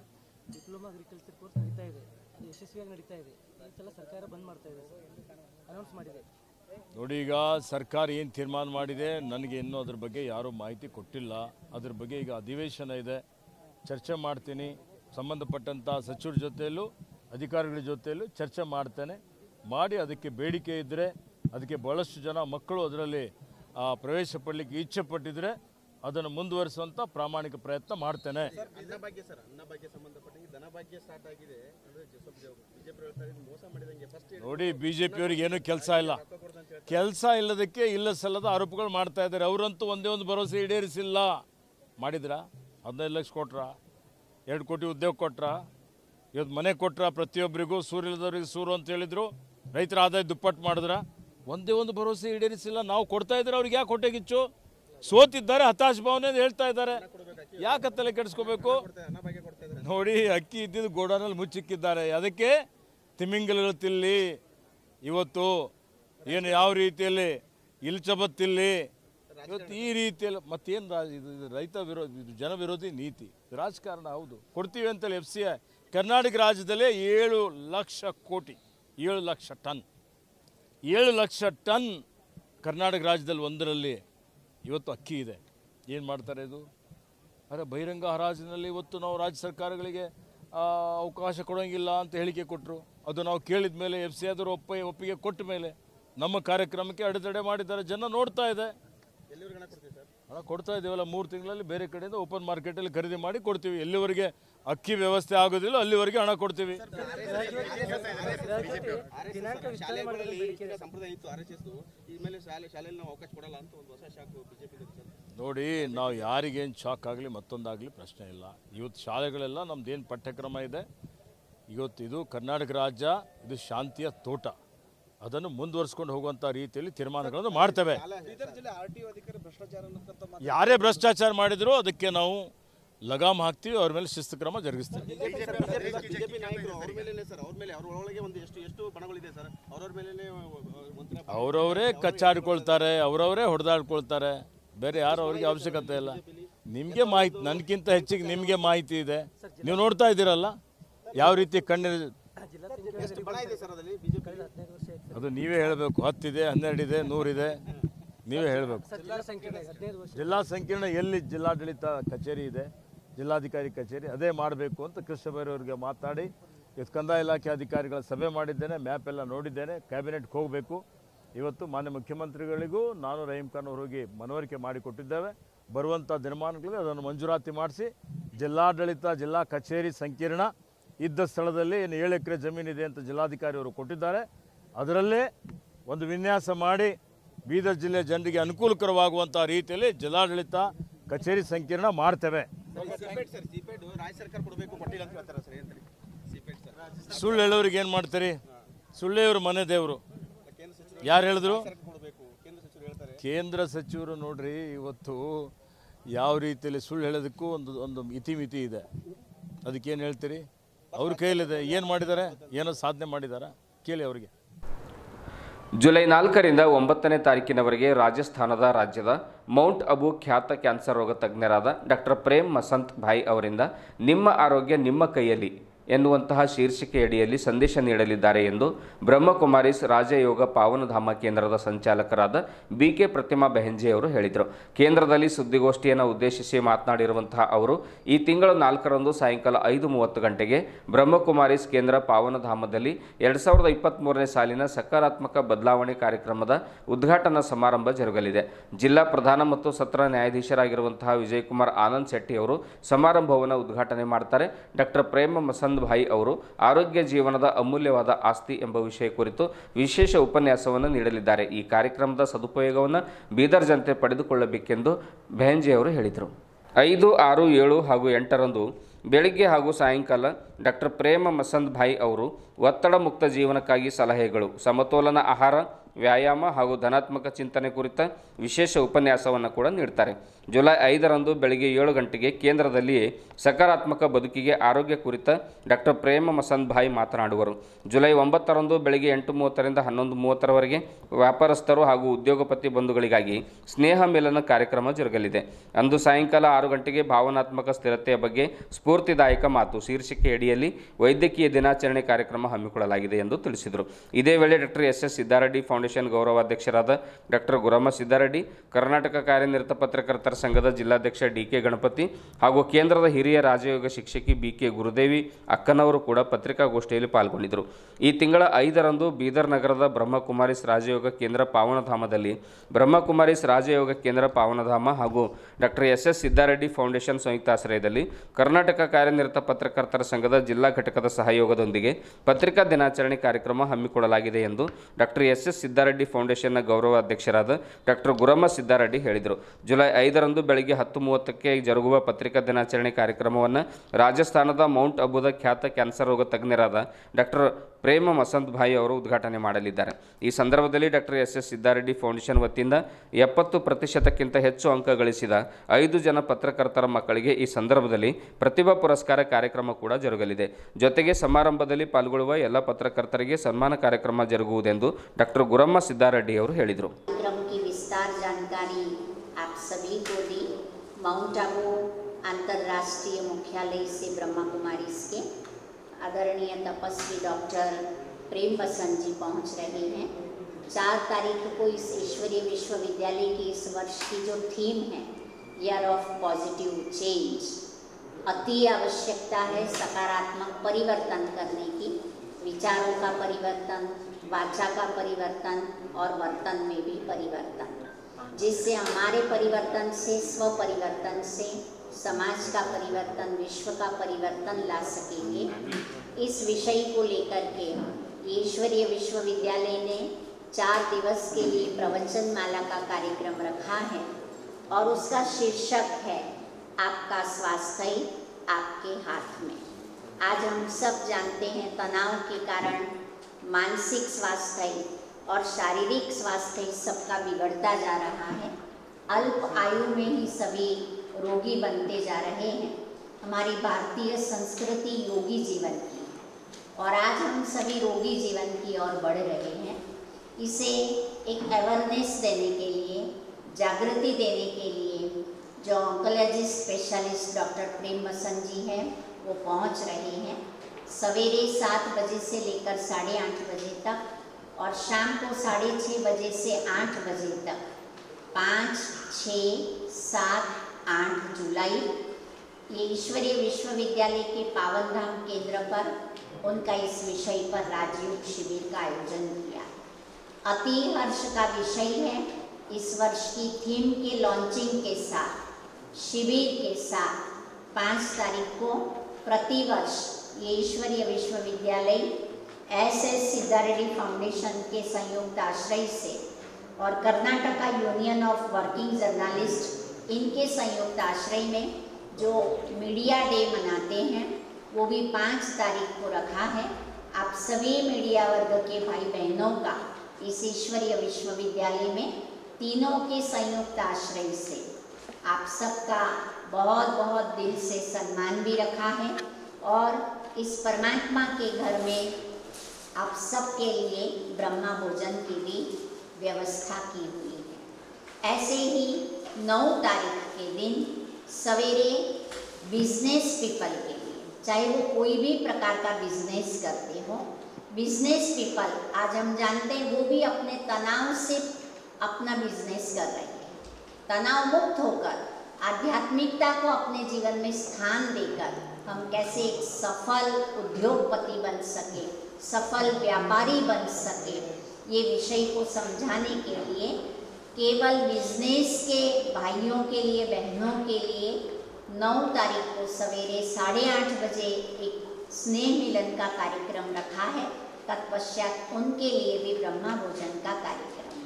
ಡಿಪ್ಲೊಮಾ ಅಗ್ರಿಕಲ್ಚರ್ ಕೋರ್ಸ್ ನಡೀತಾ ಇದೆ. ಅದು ಯಶಸ್ವಿಯಾಗಿ ನಡೀತಾ ಇದೆ. ಈ ಸಲ ಸರ್ಕಾರ ಬಂದ್ ಮಾಡ್ತಾ ಇದೆ ಸರ್. ಅನೌನ್ಸ್ ಮಾಡಿದೆ. ನೋಡಿ ಈಗ ಸರ್ಕಾರ ಏನು ತೀರ್ಮಾನ ಮಾಡಿದೆ ನನಗೆ ಇನ್ನೂ ಅದ್ರ ಬಗ್ಗೆ ಯಾರೂ ಮಾಹಿತಿ ಕೊಟ್ಟಿಲ್ಲ. ಅದ್ರ ಬಗ್ಗೆ ಈಗ ಅಧಿವೇಶನ ಇದೆ. ಚರ್ಚೆ ಮಾಡ್ತೀನಿ. ಸಂಬಂಧಪಟ್ಟಂಥ ಸಚಿವರ ಜೊತೆಯಲ್ಲೂ ಅಧಿಕಾರಿಗಳ ಜೊತೆಯಲ್ಲೂ ಚರ್ಚೆ ಮಾಡ್ತೇನೆ. ಮಾಡಿ ಅದಕ್ಕೆ ಬೇಡಿಕೆ ಇದ್ದರೆ ಅದಕ್ಕೆ ಭಾಳಷ್ಟು ಜನ ಮಕ್ಕಳು ಅದರಲ್ಲಿ ಪ್ರವೇಶ ಪಡಲಿಕ್ಕೆ ಇಚ್ಛೆ ಪಟ್ಟಿದ್ರೆ ಅದನ್ನು ಮುಂದುವರಿಸುವಂಥ ಪ್ರಾಮಾಣಿಕ ಪ್ರಯತ್ನ ಮಾಡ್ತೇನೆ. ನೋಡಿ ಬಿ ಜೆ ಪಿಯವ್ರಿಗೆ ಏನೂ ಕೆಲಸ ಇಲ್ಲ. ಕೆಲಸ ಇಲ್ಲದಕ್ಕೆ ಇಲ್ಲ ಸಲ್ಲದ ಆರೋಪಗಳು ಮಾಡ್ತಾ ಇದ್ದಾರೆ. ಅವರಂತೂ ಒಂದೇ ಒಂದು ಭರವಸೆ ಈಡೇರಿಸಿಲ್ಲ. ಮಾಡಿದ್ರಾ? ಹದಿನೈದು ಲಕ್ಷ ಕೊಟ್ರ, ಎರಡು ಕೋಟಿ ಉದ್ಯೋಗ ಕೊಟ್ರ, ಇವತ್ತು ಮನೆ ಕೊಟ್ರ ಪ್ರತಿಯೊಬ್ಬರಿಗೂ ಸೂರ್ಯದವ್ರಿಗೆ ಸೂರು ಅಂತ ಹೇಳಿದ್ರು. ರೈತರ ಆದಾಯ ದುಪ್ಪಟ್ಟು ಮಾಡಿದ್ರ. ಒಂದೇ ಒಂದು ಭರವಸೆ ಈಡೇರಿಸಿಲ್ಲ, ನಾವು ಕೊಡ್ತಾ ಇದ್ರೆ ಅವ್ರಿಗೆ ಯಾಕೆ ಹೊಟ್ಟೆಗಿಚ್ಚು ಸೋತಿದ್ದಾರೆ, ಹತಾಶ ಭಾವನೆ ಅಂತ ಹೇಳ್ತಾ ಇದ್ದಾರೆ. ಯಾಕೆ ತಲೆ ಕೆಡಿಸ್ಕೋಬೇಕು? ನೋಡಿ, ಅಕ್ಕಿ ಇದ್ದಿದ್ದು ಗೋಡಾನಲ್ಲಿ ಮುಚ್ಚಿಕ್ಕಿದ್ದಾರೆ. ಅದಕ್ಕೆ ತಿಮಿಂಗಲಗಳು ತಿಲ್ಲಿ, ಇವತ್ತು ಏನು ಯಾವ ರೀತಿಯಲ್ಲಿ ಇಲ್ಚಬತ್ತಿಲ್ಲಿ ಇವತ್ತು ಈ ರೀತಿಯಲ್ಲಿ ಮತ್ತೇನು ರಾ ಇದು ರೈತ ವಿರೋಧಿ ಇದು ಜನ ವಿರೋಧಿ ನೀತಿ. ರಾಜಕಾರಣ ಹೌದು. ಕೊಡ್ತೀವಿ ಅಂತೇಳಿ ಎಫ್ ಸಿ ಐ ಕರ್ನಾಟಕ ರಾಜ್ಯದಲ್ಲೇ ಏಳು ಲಕ್ಷ ಕೋಟಿ, ಏಳು ಲಕ್ಷ ಟನ್. ಏಳು ಲಕ್ಷ ಟನ್ ಕರ್ನಾಟಕ ರಾಜ್ಯದಲ್ಲಿ ಒಂದರಲ್ಲಿ ಇವತ್ತು ಅಕ್ಕಿ ಇದೆ. ಏನು ಮಾಡ್ತಾರೆ ಇದು? ಅರೆ ಬಹಿರಂಗ ಹರಾಜಿನಲ್ಲಿ ಇವತ್ತು ನಾವು ರಾಜ್ಯ ಸರ್ಕಾರಗಳಿಗೆ ಅವಕಾಶ ಕೊಡೋಂಗಿಲ್ಲ ಅಂತ ಹೇಳಿಕೆ ಕೊಟ್ಟರು ಅದು ನಾವು ಕೇಳಿದ ಮೇಲೆ ಎಫ್ ಸಿ ಆದರೂ ಒಪ್ಪ ಒಪ್ಪಿಗೆ ಕೊಟ್ಟ ಮೇಲೆ ನಮ್ಮ ಕಾರ್ಯಕ್ರಮಕ್ಕೆ ಅಡೆತಡೆ ಮಾಡಿದ್ದಾರೆ. ಜನ ನೋಡ್ತಾ ಇದೆ. ಹಣ ಕೊಡ್ತಾ ಇದ್ದೀವಲ್ಲ ಮೂರು ತಿಂಗಳಲ್ಲಿ ಬೇರೆ ಕಡೆಯಿಂದ ಓಪನ್ ಮಾರ್ಕೆಟಲ್ಲಿ ಖರೀದಿ ಮಾಡಿ ಕೊಡ್ತೀವಿ. ಎಲ್ಲಿವರೆಗೆ ಅಕ್ಕಿ ವ್ಯವಸ್ಥೆ ಆಗೋದಿಲ್ಲ ಅಲ್ಲಿವರೆಗೆ ಹಣ ಕೊಡ್ತೀವಿ. ನೋಡಿ ನಾವು ಯಾರಿಗೇನು ಶಾಕ್ ಆಗಲಿ ಮತ್ತೊಂದಾಗಲಿ ಪ್ರಶ್ನೆ ಇಲ್ಲ. ಇವತ್ತು ಶಾಲೆಗಳೆಲ್ಲ ನಮ್ದೇನು ಪಠ್ಯಕ್ರಮ ಇದೆ? ಇವತ್ತು ಇದು ಕರ್ನಾಟಕ ರಾಜ್ಯ ಇದು ಶಾಂತಿಯ ತೋಟ. ಅದನ್ನು ಮುಂದುವರಿಸಿಕೊಂಡು ಹೋಗುವಂಥ ರೀತಿಯಲ್ಲಿ ತೀರ್ಮಾನಗಳನ್ನು ಮಾಡ್ತೇವೆ. ಯಾರೇ ಭ್ರಷ್ಟಾಚಾರ ಮಾಡಿದರೂ ಅದಕ್ಕೆ ನಾವು ಲಗಾಮ್ ಹಾಕ್ತೀವಿ ಅವ್ರ ಮೇಲೆ ಶಿಸ್ತು ಕ್ರಮ ಜರುಗಿಸ್ತೀವಿ. ಬಿಜೆಪಿ ನಾಯಕರು ಅವ್ರ ಮೇಲೆ ಸರ್ ಅವ್ರ ಮೇಲೆ ಅವ್ರ ಒಳಗೆ ಒಂದು ಎಷ್ಟು ಎಷ್ಟು ಬಣಗಳಿದೆ ಸರ್ ಅವ್ರವ್ರ ಮೇಲೆ ಅವರವರೇ ಕಚ್ಚಾಡ್ಕೊಳ್ತಾರೆ ಅವರವರೇ ಹೊಡೆದಾಡ್ಕೊಳ್ತಾರೆ. ಬೇರೆ ಯಾರು ಅವ್ರಿಗೆ ಅವಶ್ಯಕತೆ ಇಲ್ಲ. ನಿಮಗೆ ಮಾಹಿತಿ ನನಗಿಂತ ಹೆಚ್ಚಿಗೆ ನಿಮಗೆ ಮಾಹಿತಿ ಇದೆ. ನೀವು ನೋಡ್ತಾ ಇದ್ದೀರಲ್ಲ ಯಾವ ರೀತಿ ಕಣ್ಣಿನ ಅದು ನೀವೇ ಹೇಳಬೇಕು. ಹತ್ತಿದೆ ಹನ್ನೆರಡಿದೆ ನೂರಿದೆ ನೀವೇ ಹೇಳಬೇಕು. ಜಿಲ್ಲಾ ಸಂಕೀರ್ಣ ಎಲ್ಲಿ ಜಿಲ್ಲಾಡಳಿತ ಕಚೇರಿ ಇದೆ ಜಿಲ್ಲಾಧಿಕಾರಿ ಕಚೇರಿ ಅದೇ ಮಾಡಬೇಕು ಅಂತ ಕೃಷ್ಣ ಬೈರವರಿಗೆ ಮಾತಾಡಿ ಕಂದಾಯ ಇಲಾಖೆ ಅಧಿಕಾರಿಗಳ ಸಭೆ ಮಾಡಿದ್ದೇನೆ ಮ್ಯಾಪ್ ಎಲ್ಲ ನೋಡಿದ್ದೇನೆ ಕ್ಯಾಬಿನೆಟ್ಗೆ ಹೋಗಬೇಕು. ಇವತ್ತು ಮಾನ್ಯ ಮುಖ್ಯಮಂತ್ರಿಗಳಿಗೂ ನಾನು ರಹೀಂ ಖಾನ್ ಅವರು ಹೋಗಿ ಮನವರಿಕೆ ಮಾಡಿಕೊಟ್ಟಿದ್ದೇವೆ. ಬರುವಂಥ ದಿನಮಾನಗಳಲ್ಲಿ ಅದನ್ನು ಮಂಜೂರಾತಿ ಮಾಡಿಸಿ ಜಿಲ್ಲಾಡಳಿತ ಜಿಲ್ಲಾ ಕಚೇರಿ ಸಂಕೀರ್ಣ ಇದ್ದ ಸ್ಥಳದಲ್ಲಿ ಏನು ಏಳು ಎಕರೆ ಜಮೀನಿದೆ ಅಂತ ಜಿಲ್ಲಾಧಿಕಾರಿಯವರು ಕೊಟ್ಟಿದ್ದಾರೆ. ಅದರಲ್ಲೇ ಒಂದು ವಿನ್ಯಾಸ ಮಾಡಿ ಬೀದರ್ ಜಿಲ್ಲೆ ಜನರಿಗೆ ಅನುಕೂಲಕರವಾಗುವಂಥ ರೀತಿಯಲ್ಲಿ ಜಿಲ್ಲಾಡಳಿತ ಕಚೇರಿ ಸಂಕೀರ್ಣ ಮಾಡ್ತೇವೆ. ಸುಳ್ಳು ಹೇಳೋರಿಗೆ ಏನು ಮಾಡ್ತೀರಿ? ಸುಳ್ಳೆಯವರು ಮನೆ ದೇವರು. ಯಾರು ಹೇಳಿದ್ರು? ಕೇಂದ್ರ ಸಚಿವರು ನೋಡ್ರಿ, ಇವತ್ತು ಯಾವ ರೀತಿಯಲ್ಲಿ ಸುಳ್ಳು ಹೇಳೋದಕ್ಕೂ ಒಂದು ಒಂದು ಇತಿಮಿತಿ ಇದೆ. ಅದಕ್ಕೇನು ಹೇಳ್ತೀರಿ? ಅವ್ರ ಕೈಯಲ್ಲಿದೆ. ಏನು ಮಾಡಿದ್ದಾರೆ? ಏನೋ ಸಾಧನೆ ಮಾಡಿದ್ದಾರೆ ಕೇಳಿ ಅವರಿಗೆ. ಜುಲೈ ನಾಲ್ಕರಿಂದ ಒಂಬತ್ತನೇ ತಾರೀಕಿನವರೆಗೆ ರಾಜಸ್ಥಾನದ ರಾಜ್ಯದ ಮೌಂಟ್ ಅಬು ಖ್ಯಾತ ಕ್ಯಾನ್ಸರ್ ರೋಗ ತಜ್ಞರಾದ ಡಾಕ್ಟರ್ ಪ್ರೇಮ್ ಮಸಂತ್ ಭಾಯ್ ಅವರಿಂದ ನಿಮ್ಮ ಆರೋಗ್ಯ ನಿಮ್ಮ ಕೈಯಲ್ಲಿ. ಎನ್ನುವಂತಹ ಶೀರ್ಷಿಕೆಯಡಿಯಲ್ಲಿ ಸಂದೇಶ ನೀಡಲಿದ್ದಾರೆ ಎಂದು ಬ್ರಹ್ಮಕುಮಾರೀಸ್ ರಾಜಯೋಗ ಪಾವನಧಾಮ ಕೇಂದ್ರದ ಸಂಚಾಲಕರಾದ ಬಿ ಕೆ ಪ್ರತಿಮಾ ಬೆಹೆಂಜೆ ಅವರು ಹೇಳಿದರು. ಕೇಂದ್ರದಲ್ಲಿ ಸುದ್ದಿಗೋಷ್ಠಿಯನ್ನು ಉದ್ದೇಶಿಸಿ ಮಾತನಾಡಿರುವಂತಹ ಅವರು, ಈ ತಿಂಗಳ ನಾಲ್ಕರಂದು ಸಾಯಂಕಾಲ ಐದು ಮೂವತ್ತು ಗಂಟೆಗೆ ಬ್ರಹ್ಮಕುಮಾರೀಸ್ ಕೇಂದ್ರ ಪಾವನಧಾಮದಲ್ಲಿ ಎರಡು ಸಾವಿರದ ಇಪ್ಪತ್ತ್ಮೂರನೇ ಸಾಲಿನ ಸಕಾರಾತ್ಮಕ ಬದಲಾವಣೆ ಕಾರ್ಯಕ್ರಮದ ಉದ್ಘಾಟನಾ ಸಮಾರಂಭ ಜರುಗಲಿದೆ. ಜಿಲ್ಲಾ ಪ್ರಧಾನ ಮತ್ತು ಸತ್ರ ನ್ಯಾಯಾಧೀಶರಾಗಿರುವಂತಹ ವಿಜಯಕುಮಾರ್ ಆನಂದ್ ಶೆಟ್ಟಿ ಅವರು ಸಮಾರಂಭವನ್ನು ಉದ್ಘಾಟನೆ ಮಾಡ್ತಾರೆ. ಡಾಕ್ಟರ್ ಪ್ರೇಮ ಮಸಂದ್ ಭಾಯಿ ಅವರು ಆರೋಗ್ಯ ಜೀವನದ ಅಮೂಲ್ಯವಾದ ಆಸ್ತಿ ಎಂಬ ವಿಷಯ ಕುರಿತು ವಿಶೇಷ ಉಪನ್ಯಾಸವನ್ನು ನೀಡಲಿದ್ದಾರೆ. ಈ ಕಾರ್ಯಕ್ರಮದ ಸದುಪಯೋಗವನ್ನು ಬೀದರ್ ಜನತೆ ಪಡೆದುಕೊಳ್ಳಬೇಕೆಂದು ಬೆಹಂಜಿ ಅವರು ಹೇಳಿದರು. ಐದು, ಆರು, ಏಳು ಹಾಗೂ ಎಂಟರಂದು ಬೆಳಿಗ್ಗೆ ಹಾಗೂ ಸಾಯಂಕಾಲ ಡಾಕ್ಟರ್ ಪ್ರೇಮ ಮಸಂದ್ ಭಾಯಿ ಅವರು ಒತ್ತಡ ಮುಕ್ತ ಜೀವನಕ್ಕಾಗಿ ಸಲಹೆಗಳು, ಸಮತೋಲನ ಆಹಾರ ವ್ಯಾಯಾಮ ಹಾಗೂ ಧನಾತ್ಮಕ ಚಿಂತನೆ ಕುರಿತ ವಿಶೇಷ ಉಪನ್ಯಾಸವನ್ನು ಕೂಡ ನೀಡ್ತಾರೆ. ಜುಲೈ ಐದರಂದು ಬೆಳಗ್ಗೆ ಏಳು ಗಂಟೆಗೆ ಕೇಂದ್ರದಲ್ಲಿಯೇ ಸಕಾರಾತ್ಮಕ ಬದುಕಿಗೆ ಆರೋಗ್ಯ ಕುರಿತ ಡಾಕ್ಟರ್ ಪ್ರೇಮ ಮಸಂದ್ ಭಾಯಿ ಮಾತನಾಡುವರು. ಜುಲೈ ಒಂಬತ್ತರಂದು ಬೆಳಗ್ಗೆ ಎಂಟು ಮೂವತ್ತರಿಂದ ಹನ್ನೊಂದು ಮೂವತ್ತರವರೆಗೆ ವ್ಯಾಪಾರಸ್ಥರು ಹಾಗೂ ಉದ್ಯೋಗಪತಿ ಬಂಧುಗಳಿಗಾಗಿ ಸ್ನೇಹ ಮೇಲನ ಕಾರ್ಯಕ್ರಮ ಜರುಗಲಿದೆ. ಅಂದು ಸಾಯಂಕಾಲ ಆರು ಗಂಟೆಗೆ ಭಾವನಾತ್ಮಕ ಸ್ಥಿರತೆಯ ಬಗ್ಗೆ ಸ್ಫೂರ್ತಿದಾಯಕ ಮಾತು ಶೀರ್ಷಿಕೆ ಅಡಿಯಲ್ಲಿ ವೈದ್ಯಕೀಯ ದಿನಾಚರಣೆ ಕಾರ್ಯಕ್ರಮ ಹಮ್ಮಿಕೊಳ್ಳಲಾಗಿದೆ ಎಂದು ತಿಳಿಸಿದರು. ಇದೇ ವೇಳೆ doctor S S Siddareddy foundation ಗೌರವಾಧ್ಯಕ್ಷರಾದ doctor Guramma Siddareddy, Karnataka ಕಾರ್ಯನಿರತ ಪತ್ರಕರ್ತರ ಸಂಘದ ಜಿಲ್ಲಾಧ್ಯಕ್ಷ ಡಿ ಕೆ ಗಣಪತಿ ಹಾಗೂ ಕೇಂದ್ರದ ಹಿರಿಯ ರಾಜಯೋಗ ಶಿಕ್ಷಕಿ ಬಿ ಕೆ ಗುರುದೇವಿ ಅಕ್ಕನವರು ಕೂಡ ಪತ್ರಿಕಾಗೋಷ್ಠಿಯಲ್ಲಿ ಪಾಲ್ಗೊಂಡಿದ್ದರು. ಈ ತಿಂಗಳ ಐದರಂದು ಬೀದರ್ ನಗರದ ಬ್ರಹ್ಮಕುಮಾರಿಸ್ ರಾಜಯೋಗ ಕೇಂದ್ರ ಪಾವನಧಾಮದಲ್ಲಿ ಬ್ರಹ್ಮಕುಮಾರಿಸ್ ರಾಜಯೋಗ ಕೇಂದ್ರ ಪಾವನಧಾಮ ಹಾಗೂ doctor S S Siddareddy foundation ಸಂಯುಕ್ತಾಶ್ರಯದಲ್ಲಿ ಕರ್ನಾಟಕ ಕಾರ್ಯನಿರತ ಪತ್ರಕರ್ತರ ಸಂಘದ ಜಿಲ್ಲಾ ಘಟಕದ ಸಹಯೋಗದೊಂದಿಗೆ ಪತ್ರಿಕಾ ದಿನಾಚರಣೆ ಕಾರ್ಯಕ್ರಮ ಹಮ್ಮಿಕೊಳ್ಳಲಾಗಿದೆ ಎಂದು ಡಾಕ್ಟರ್ ಎಸ್ ಎಸ್ ಸಿದ್ದಾರೆಡ್ಡಿ ಫೌಂಡೇಶನ್ನ ಗೌರವ ಅಧ್ಯಕ್ಷರಾದ ಡಾಕ್ಟರ್ ಗುರಮ್ಮ ಸಿದ್ದಾರೆಡ್ಡಿ ಹೇಳಿದರು. ಜುಲೈ ಐದರಂದು ಬೆಳಗ್ಗೆ ಹತ್ತು ಮೂವತ್ತಕ್ಕೆ ಜರುಗುವ ಪತ್ರಿಕಾ ದಿನಾಚರಣೆ ಕಾರ್ಯಕ್ರಮವನ್ನು ರಾಜಸ್ಥಾನದ ಮೌಂಟ್ ಅಬುದ ಖ್ಯಾತ ಕ್ಯಾನ್ಸರ್ ರೋಗ ತಜ್ಞರಾದ ಡಾಕ್ಟರ್ ಪ್ರೇಮ ಮಸಂತ್ ಭಾಯಿ ಅವರು ಉದ್ಘಾಟನೆ ಮಾಡಲಿದ್ದಾರೆ ಈ ಸಂದರ್ಭದಲ್ಲಿ doctor S S Siddareddy foundation ವತಿಯಿಂದ ಎಪ್ಪತ್ತು ಪ್ರತಿಶತಕ್ಕಿಂತ ಹೆಚ್ಚು ಅಂಕ ಗಳಿಸಿದ ಐದು ಜನ ಪತ್ರಕರ್ತರ ಮಕ್ಕಳಿಗೆ ಈ ಸಂದರ್ಭದಲ್ಲಿ ಪ್ರತಿಭಾ ಪುರಸ್ಕಾರ ಕಾರ್ಯಕ್ರಮ ಕೂಡ ಜರುಗಲಿದೆ ಜೊತೆಗೆ ಸಮಾರಂಭದಲ್ಲಿ ಪಾಲ್ಗೊಳ್ಳುವ ಎಲ್ಲ ಪತ್ರಕರ್ತರಿಗೆ ಸನ್ಮಾನ ಕಾರ್ಯಕ್ರಮ ಜರುಗುವುದೆಂದು ಡಾಕ್ಟರ್ ಗುರಮ್ಮ ಸಿದ್ದಾರೆಡ್ಡಿ ಅವರು ಹೇಳಿದರು कार्यक्रम की विस्तार जानकारी आप सभी को दी माउंट आबू अंतर्राष्ट्रीय मुख्यालय से ब्रह्मा कुमारी के आदरणीय तपस्वी डॉक्टर प्रेम बसंत जी पहुँच रहे हैं। चार तारीख को इस ईश्वरीय विश्वविद्यालय की इस वर्ष की जो थीम है ईयर ऑफ़ पॉजिटिव चेंज अति आवश्यकता है सकारात्मक परिवर्तन करने की। विचारों का परिवर्तन, वाचा का परिवर्तन और वर्तन में भी परिवर्तन, जिससे हमारे परिवर्तन से स्व परिवर्तन से समाज का परिवर्तन, विश्व का परिवर्तन ला सकेंगे। इस विषय को लेकर के ईश्वरीय विश्वविद्यालय ने चार दिवस के लिए प्रवचन माला का कार्यक्रम रखा है और उसका शीर्षक है, आपका स्वास्थ्य आपके हाथ में। आज हम सब जानते हैं तनाव के कारण मानसिक स्वास्थ्य और शारीरिक स्वास्थ्य सबका बिगड़ता जा रहा है। अल्प आयु में ही सभी रोगी बनते जा रहे हैं। हमारी भारतीय संस्कृति योगी जीवन की और आज हम सभी रोगी जीवन की ओर बढ़ रहे हैं। इसे एक अवेयरनेस देने के लिए, जागृति देने के लिए जो oncology specialist doctor Prem Basant ji हैं, वो पहुँच रहे हैं। सवेरे सात बजे से लेकर साढ़े आठ बजे तक और शाम को साढ़े छः बजे से आठ बजे तक। पाँच छः सात, आठ जुलाई। ये ईश्वरीय विश्वविद्यालय के पावन धाम केंद्र पर उनका इस विषय पर राजयोग शिविर का आयोजन किया। अति हर्ष का विषय है इस वर्ष की थीम के लॉन्चिंग के साथ, शिविर के साथ। पाँच तारीख को प्रतिवर्ष ये ईश्वरीय विश्वविद्यालय एस एस सिद्धारेड्डी फाउंडेशन के संयुक्त आश्रय से और Karnataka union of working journalist इनके संयुक्त आश्रय में जो मीडिया डे मनाते हैं वो भी पाँच तारीख को रखा है। आप सभी मीडिया वर्ग के भाई बहनों का इस ईश्वरीय विश्वविद्यालय में तीनों के संयुक्त आश्रय से आप सबका बहुत बहुत दिल से सम्मान भी रखा है और इस परमात्मा के घर में आप सबके लिए ब्रह्मा भोजन की भी व्यवस्था की हुई है। ऐसे ही नौ तारीख के दिन सवेरे बिज़नेस पीपल के चाहे वो कोई भी प्रकार का बिज़नेस करते हो बिज़नेस पीपल आज हम जानते हैं वो भी अपने तनाव से अपना बिज़नेस कर रहे हैं। तनाव मुक्त होकर, आध्यात्मिकता को अपने जीवन में स्थान देकर हम कैसे एक सफल उद्योगपति बन सके, सफल व्यापारी बन सके, ये विषय को समझाने के लिए, केवल बिज़नेस के भाइयों के लिए, बहनों के लिए नौ तारीख को सवेरे साढ़े आठ बजे एक स्नेह मिलन का कार्यक्रम रखा है। तत्पश्चात उनके लिए भी ब्रह्मा भोजन का कार्यक्रम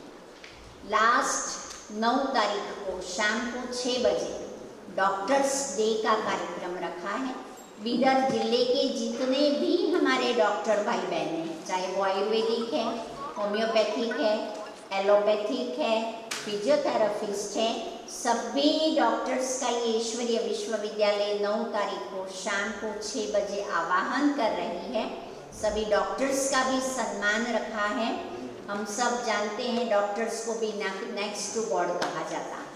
लास्ट नौ तारीख को शाम को छः बजे डॉक्टर्स डे का कार्यक्रम रखा है। बीदर ज़िले के जितने भी हमारे डॉक्टर भाई बहन हैं, चाहे वो आयुर्वेदिक है होम्योपैथिक है एलोपैथिक है फिजियोथेरापिस्ट है सभी डॉक्टर्स का ये ईश्वरीय विश्वविद्यालय नौ तारीख को शाम को छः बजे आवाहन कर रही है। सभी डॉक्टर्स का भी सम्मान रखा है। हम सब जानते हैं डॉक्टर्स को भी नेक्स्ट टू गॉड कहा जाता है।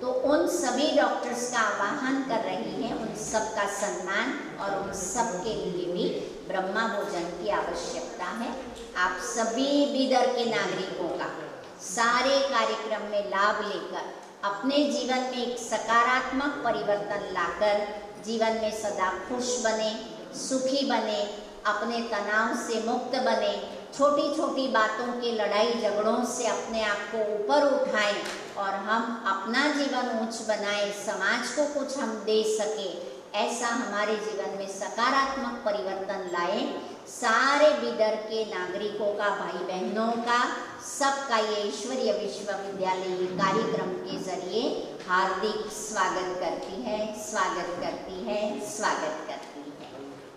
तो उन सभी डॉक्टर्स का आवाहन कर रही है। उन सब का सम्मान और उन सब के लिए भी ब्रह्मा भोजन की आवश्यकता है। आप सभी बीदर के नागरिकों का सारे कार्यक्रम में लाभ लेकर अपने जीवन में एक सकारात्मक परिवर्तन लाकर जीवन में सदा खुश बने, सुखी बने, अपने तनाव से मुक्त बने छोटी छोटी बातों के लड़ाई झगड़ों से अपने आप को ऊपर उठाएँ और हम अपना जीवन ऊंच बनाएँ, समाज को कुछ हम दे सके। ऐसा हमारे जीवन में सकारात्मक परिवर्तन लाएँ सारे बिदर के नागरिकों का भाई बहनों का सबका ये ईश्वरीय विश्वविद्यालय कार्यक्रम के जरिए हार्दिक स्वागत करती है स्वागत करती है स्वागत करती है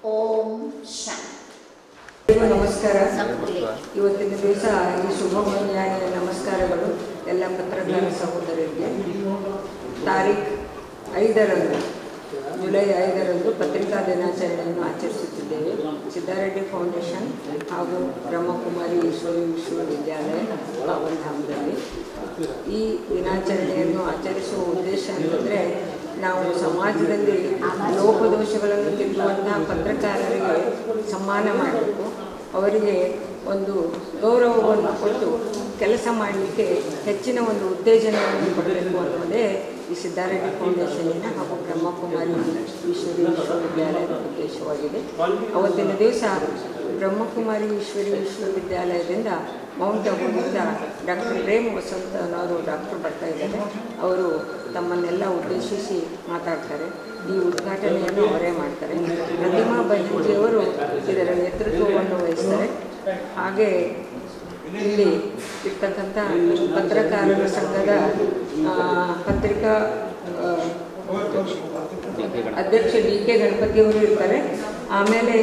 ओम शांति ಎಲ್ರಿಗೂ ನಮಸ್ಕಾರ सबको लेके ಇವತ್ತಿನ ದಿವಸ ಈ ಶುಭ ಮುಂಜಾನೆಯ ನಮಸ್ಕಾರಗಳು ಎಲ್ಲ ಪತ್ರಕರ್ತರ ಸಹೋದರರಿಗೆ ತಾರೀಖ್ ಐದರಂದು ಜುಲೈ ಐದರಂದು ಪತ್ರಿಕಾ ದಿನಾಚರಣೆಯನ್ನು ಆಚರಿಸುತ್ತಿದ್ದೇವೆ. ಸಿದ್ದಾರೆಡ್ಡಿ ಫೌಂಡೇಶನ್ ಹಾಗೂ ಬ್ರಹ್ಮಕುಮಾರಿ ಈಶ್ವರಿ ವಿಶ್ವವಿದ್ಯಾಲಯ ಪವನಧಾಮದಲ್ಲಿ. ಈ ದಿನಾಚರಣೆಯನ್ನು ಆಚರಿಸುವ ಉದ್ದೇಶ ಅಂತಂದರೆ ನಾವು ಸಮಾಜದಲ್ಲಿ ಲೋಪದೋಷಗಳನ್ನು ತಿದ್ದುವಂತಹ ಪತ್ರಕಾರರಿಗೆ ಸಮ್ಮಾನ ಮಾಡಬೇಕು. ಅವರಿಗೆ ಒಂದು ಗೌರವವನ್ನು ಕೊಟ್ಟು ಕೆಲಸ ಮಾಡಲಿಕ್ಕೆ ಹೆಚ್ಚಿನ ಒಂದು ಉತ್ತೇಜನವನ್ನು ಕೊಡಬೇಕು ಅನ್ನೋದೇ ಈ ಸಿದ್ದಾರೆಡ್ಡಿ ಫೌಂಡೇಶನಿನ ಹಾಗೂ ಬ್ರಹ್ಮಕುಮಾರಿ ಈಶ್ವರಿ ವಿಶ್ವವಿದ್ಯಾಲಯದ ಉದ್ದೇಶವಾಗಿದೆ ಅವತ್ತಿನ ದಿವಸ ಬ್ರಹ್ಮಕುಮಾರಿ ಈಶ್ವರಿ ವಿಶ್ವವಿದ್ಯಾಲಯದಿಂದ ಮೌಂಟ್ ಅಬುನಿಂದ ಡಾಕ್ಟರ್ ಪ್ರೇಮ್ ವಸಂತ ಅನ್ನೋರು ಡಾಕ್ಟರ್ ಬರ್ತಾ ಇದ್ದಾರೆ. ಅವರು ತಮ್ಮನ್ನೆಲ್ಲ ಉದ್ದೇಶಿಸಿ ಮಾತಾಡ್ತಾರೆ. ಈ ಉದ್ಘಾಟನೆಯನ್ನು ಅವರೇ ಮಾಡ್ತಾರೆ. ಪ್ರತಿಮಾ ಬಹಿಂಜಿಯವರು ಇದರ ನೇತೃತ್ವವನ್ನು ವಹಿಸ್ತಾರೆ. ಹಾಗೆ ಇಲ್ಲಿ ಇರ್ತಕ್ಕಂಥ ಪತ್ರಕಾರರ ಸಂಘದ ಪತ್ರಿಕಾ ಅಧ್ಯಕ್ಷ ಡಿ ಕೆ ಗಣಪತಿಯವರು ಇರ್ತಾರೆ. ಆಮೇಲೆ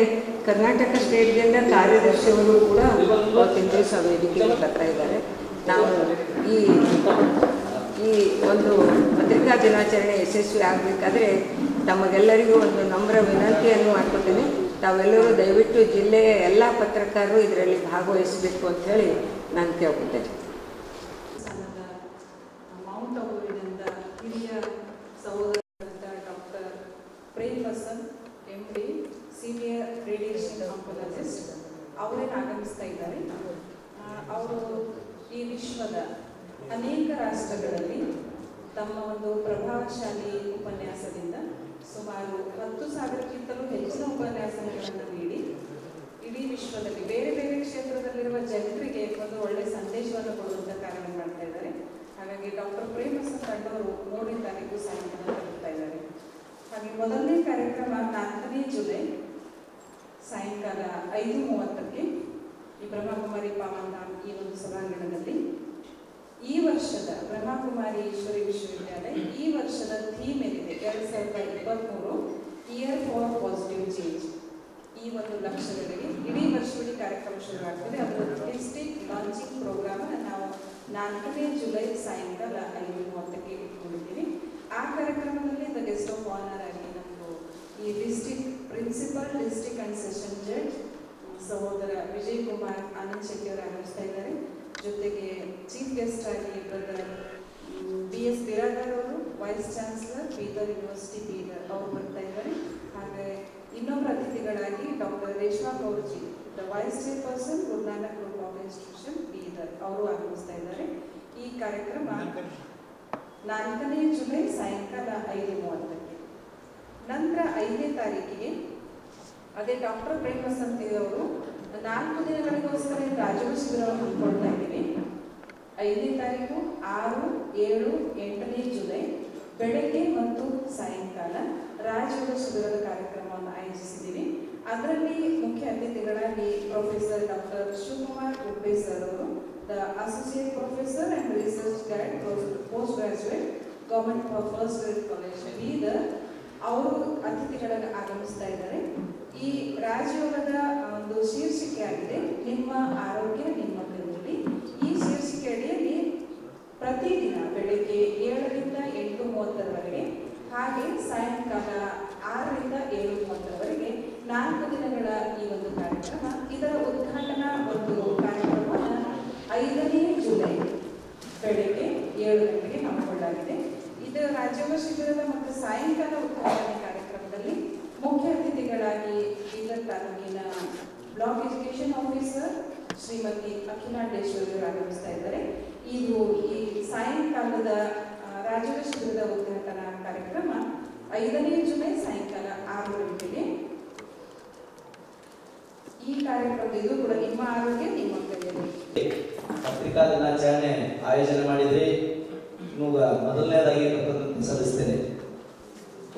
ಕರ್ನಾಟಕ ಸ್ಟೇಟ್ದಿಂದ ಕಾರ್ಯದರ್ಶಿಯವರು ಕೂಡ ಅವತ್ತಿನ ವೇದಿಕೆಯಲ್ಲಿ ಬರ್ತಾ ಇದ್ದಾರೆ. ನಾವು ಈ ಈ ಒಂದು ಪತ್ರಿಕಾ ದಿನಾಚರಣೆ ಯಶಸ್ವಿ ಆಗಬೇಕಾದ್ರೆ ತಮಗೆಲ್ಲರಿಗೂ ಒಂದು ನಮ್ರ ವಿನಂತಿಯನ್ನು ಮಾಡ್ಕೊತೀನಿ. ತಾವೆಲ್ಲರೂ ದಯವಿಟ್ಟು ಜಿಲ್ಲೆಯ ಎಲ್ಲ ಪತ್ರಕಾರರು ಇದರಲ್ಲಿ ಭಾಗವಹಿಸಬೇಕು ಅಂತ ಹೇಳಿ ನಾನು ಕೇಳ್ಕೊತೇನೆ. ಮೌಂಟ್ ಅಬೂರಿನಿಂದ ಹಿರಿಯ ಸಹೋದರರಾದ doctor Prem Basan M D senior radiation oncologist ಅವರೇನು ಆಗಮಿಸ್ತಾ ಇದ್ದಾರೆ? ಅವರು ಈ ವಿಶ್ವದ ಅನೇಕ ರಾಷ್ಟ್ರಗಳಲ್ಲಿ ತಮ್ಮ ಒಂದು ಪ್ರಭಾವಶಾಲಿ ಉಪನ್ಯಾಸದಿಂದ ಸುಮಾರು ಹತ್ತು ಸಾವಿರಕ್ಕಿಂತಲೂ ಹೆಚ್ಚಿನ ಉಪನ್ಯಾಸಗಳನ್ನು ನೀಡಿ, ಇಡೀ ವಿಶ್ವದಲ್ಲಿ ಬೇರೆ ಬೇರೆ ಕ್ಷೇತ್ರದಲ್ಲಿರುವ ಜನರಿಗೆ ಒಂದು ಒಳ್ಳೆ ಸಂದೇಶವನ್ನು ಕೊಡುವಂತ ಕಾರ್ಯ ಮಾಡ್ತಾ ಇದ್ದಾರೆ. ಹಾಗಾಗಿ ಡಾಕ್ಟರ್ ಪ್ರೇಮಸ ಅವರು ಮೂರನೇ ತಾರೀಕು ಸಾಯಂಕಾಲ ಕೊಡ್ತಾ ಇದ್ದಾರೆ. ಹಾಗೆ ಮೊದಲನೇ ಕಾರ್ಯಕ್ರಮ ನಾಲ್ಕನೇ ಜುಲೈ, ಸಾಯಂಕಾಲ ಐದು ಮೂವತ್ತಕ್ಕೆ ಈ ಬ್ರಹ್ಮಕುಮಾರಿ ಪಾವನ ಈ ಒಂದು ಸಭಾಂಗಣದಲ್ಲಿ ಈ ವರ್ಷದ ಬ್ರಹ್ಮಕುಮಾರಿ ಈಶ್ವರಿ ವಿಶ್ವವಿದ್ಯಾಲಯ ಈ ವರ್ಷದ ಥೀಮ್ ಏನಿದೆ? ಎರಡು ಸಾವಿರದ ಇಪ್ಪತ್ತ್ಮೂರು ಇಯರ್ ಫಾರ್ ಪಾಸಿಟಿವ್ ಚೇಂಜ್ ಈ ಒಂದು ಲಕ್ಷ್ಯಗಳಿಗೆ ಇಡೀ ವರ್ಷದಲ್ಲಿ ಕಾರ್ಯಕ್ರಮ ಶುರುವಾಗ್ತದೆ ಅದು ಡಿಸ್ಟಿಕ್ ಲಾಂಚಿಂಗ್ ಪ್ರೋಗ್ರಾಮ್ ನಾವು ನಾಲ್ಕನೇ ಜುಲೈ ಸಾಯಂಕಾಲ ಐದು ಮೂವತ್ತಕ್ಕೆ ಇಟ್ಕೊಂಡಿದ್ದೀವಿ. ಆ ಕಾರ್ಯಕ್ರಮದಲ್ಲಿ ದ ಗೆಸ್ಟ್ ಆಫ್ ಆನರ್ ಆಗಿ ನಮ್ಮದು ಈ district principal district and session judge ಸಹೋದರ ವಿಜಯ್ ಕುಮಾರ್ ಆನಂದ್ ಶೆಟ್ಟಿ ಅವರು ಆಗಮಿಸ್ತಾ ಇದ್ದಾರೆ. ಜೊತೆಗೆ ಚೀಫ್ ಗೆಸ್ಟ್ ಆಗಿ ಬ್ರದರ್ ಬಿ ಎಸ್ ಬಿರಾದರ್ ಅವರು vice chancellor Bidar university Bidar ಅವರು ಬರ್ತಾ ಇದ್ದಾರೆ. ಹಾಗೆ ಇನ್ನೊಬ್ಬರ ಅತಿಥಿಗಳಾಗಿ doctor Reshma Gaurji the vice chairperson Gurunanak group of institution Bidar ಅವರು ಆಗಮಿಸ್ತಾ ಇದ್ದಾರೆ. ಈ ಕಾರ್ಯಕ್ರಮ ನಾಲ್ಕನೇ ಜುಲೈ ಸಾಯಂಕಾಲ ಐದು ಮೂವತ್ತಕ್ಕೆ. ನಂತರ ಐದನೇ ತಾರೀಕಿಗೆ, ಅದೇ ಡಾಕ್ಟರ್ ಪ್ರೇಮಸಂತಿ ಅವರು ನಾಲ್ಕು ದಿನಗಳಿಗೋಸ್ಕರ ರಾಜೀವ್ ಶಿಬಿರವನ್ನು ಹಮ್ಮಿಕೊಳ್ತಾ ಇದ್ದೀವಿ ಐದನೇ ತಾರೀಕು, ಆರು, ಏಳು, ಎಂಟನೇ ಜುಲೈ, ಬೆಳಗ್ಗೆ ಮತ್ತು ಸಾಯಂಕಾಲ ರಾಜಯೋಗ ಶಿಬಿರದ ಕಾರ್ಯಕ್ರಮವನ್ನು ಆಯೋಜಿಸಿದ್ದೀವಿ ಅದರಲ್ಲಿ ಮುಖ್ಯ ಅತಿಥಿಗಳಾಗಿ professor doctor Shivakumar Gubbe sir ಅವರು the associate professor and research guide post graduate government first grade college leader ಅವರು ಅತಿಥಿಗಳಾಗಿ ಆಗಮಿಸ್ತಾ ಇದ್ದಾರೆ. ಈ ರಾಜಯೋಗದ ಒಂದು ಶೀರ್ಷಿಕೆ ಆಗಿದೆ, ನಿಮ್ಮ ಆರೋಗ್ಯ, ನಿಮ್ಮ ಕೈಯಲ್ಲಿ ಈ ಶೀರ್ಷಿಕೆ ಪ್ರತಿದಿನ ಬೆಳಿಗ್ಗೆ ಏಳರಿಂದ ಎಂಟು ಮೂವತ್ತರವರೆಗೆ, ಹಾಗೆ ಸಾಯಂಕಾಲ ಆರರಿಂದ ಏಳು ಮೂವತ್ತರವರೆಗೆ ನಾಲ್ಕು ದಿನಗಳ ಈ ಒಂದು ಕಾರ್ಯಕ್ರಮ. ಇದರ ಉದ್ಘಾಟನಾ ಒಂದು ಕಾರ್ಯಕ್ರಮವನ್ನು ಐದನೇ ಜುಲೈ ಬೆಳಿಗ್ಗೆ ಏಳು ಗಂಟೆಗೆ ಹಮ್ಮಿಕೊಳ್ಳಲಾಗಿದೆ. ಇದು ರಾಜ್ಯೋಗ ಶಿಬಿರದ ಮತ್ತು ಸಾಯಂಕಾಲ ಉದ್ಘಾಟನೆ ಕಾರ್ಯಕ್ರಮದಲ್ಲಿ ಮುಖ್ಯ ಅತಿಥಿಗಳಾಗಿ ಬೀದರ್ ತಾಲೂಕಿನ block education officer Shrimati Akhilandeshwari ಆಗಮಿಸ್ತಾ ಇದ್ದಾರೆ. ಇದು ಈ ಸಾಯಂಕಾಲದ ರಾಜ್ಯದ ಶಿಬಿರದ ಉದ್ಘಾಟನಾ ಕಾರ್ಯಕ್ರಮ ಐದನೇ ಜುಲೈ ಸಾಯಂಕಾಲ ಆರು ಗಂಟೆಗೆ. ಈ ಕಾರ್ಯಕ್ರಮ ಇದು ಕೂಡ ನಿಮ್ಮ ಆರೋಗ್ಯ, ನಿಮ್ಮ ಕೈಯಲ್ಲಿ. ಪತ್ರಿಕಾ ದಿನಾಚರಣೆ ಆಯೋಜನೆ ಮಾಡಿದ್ರಿ. ಮೊದಲನೇದಾಗಿ ಸಲ್ಲಿಸ್ತೇನೆ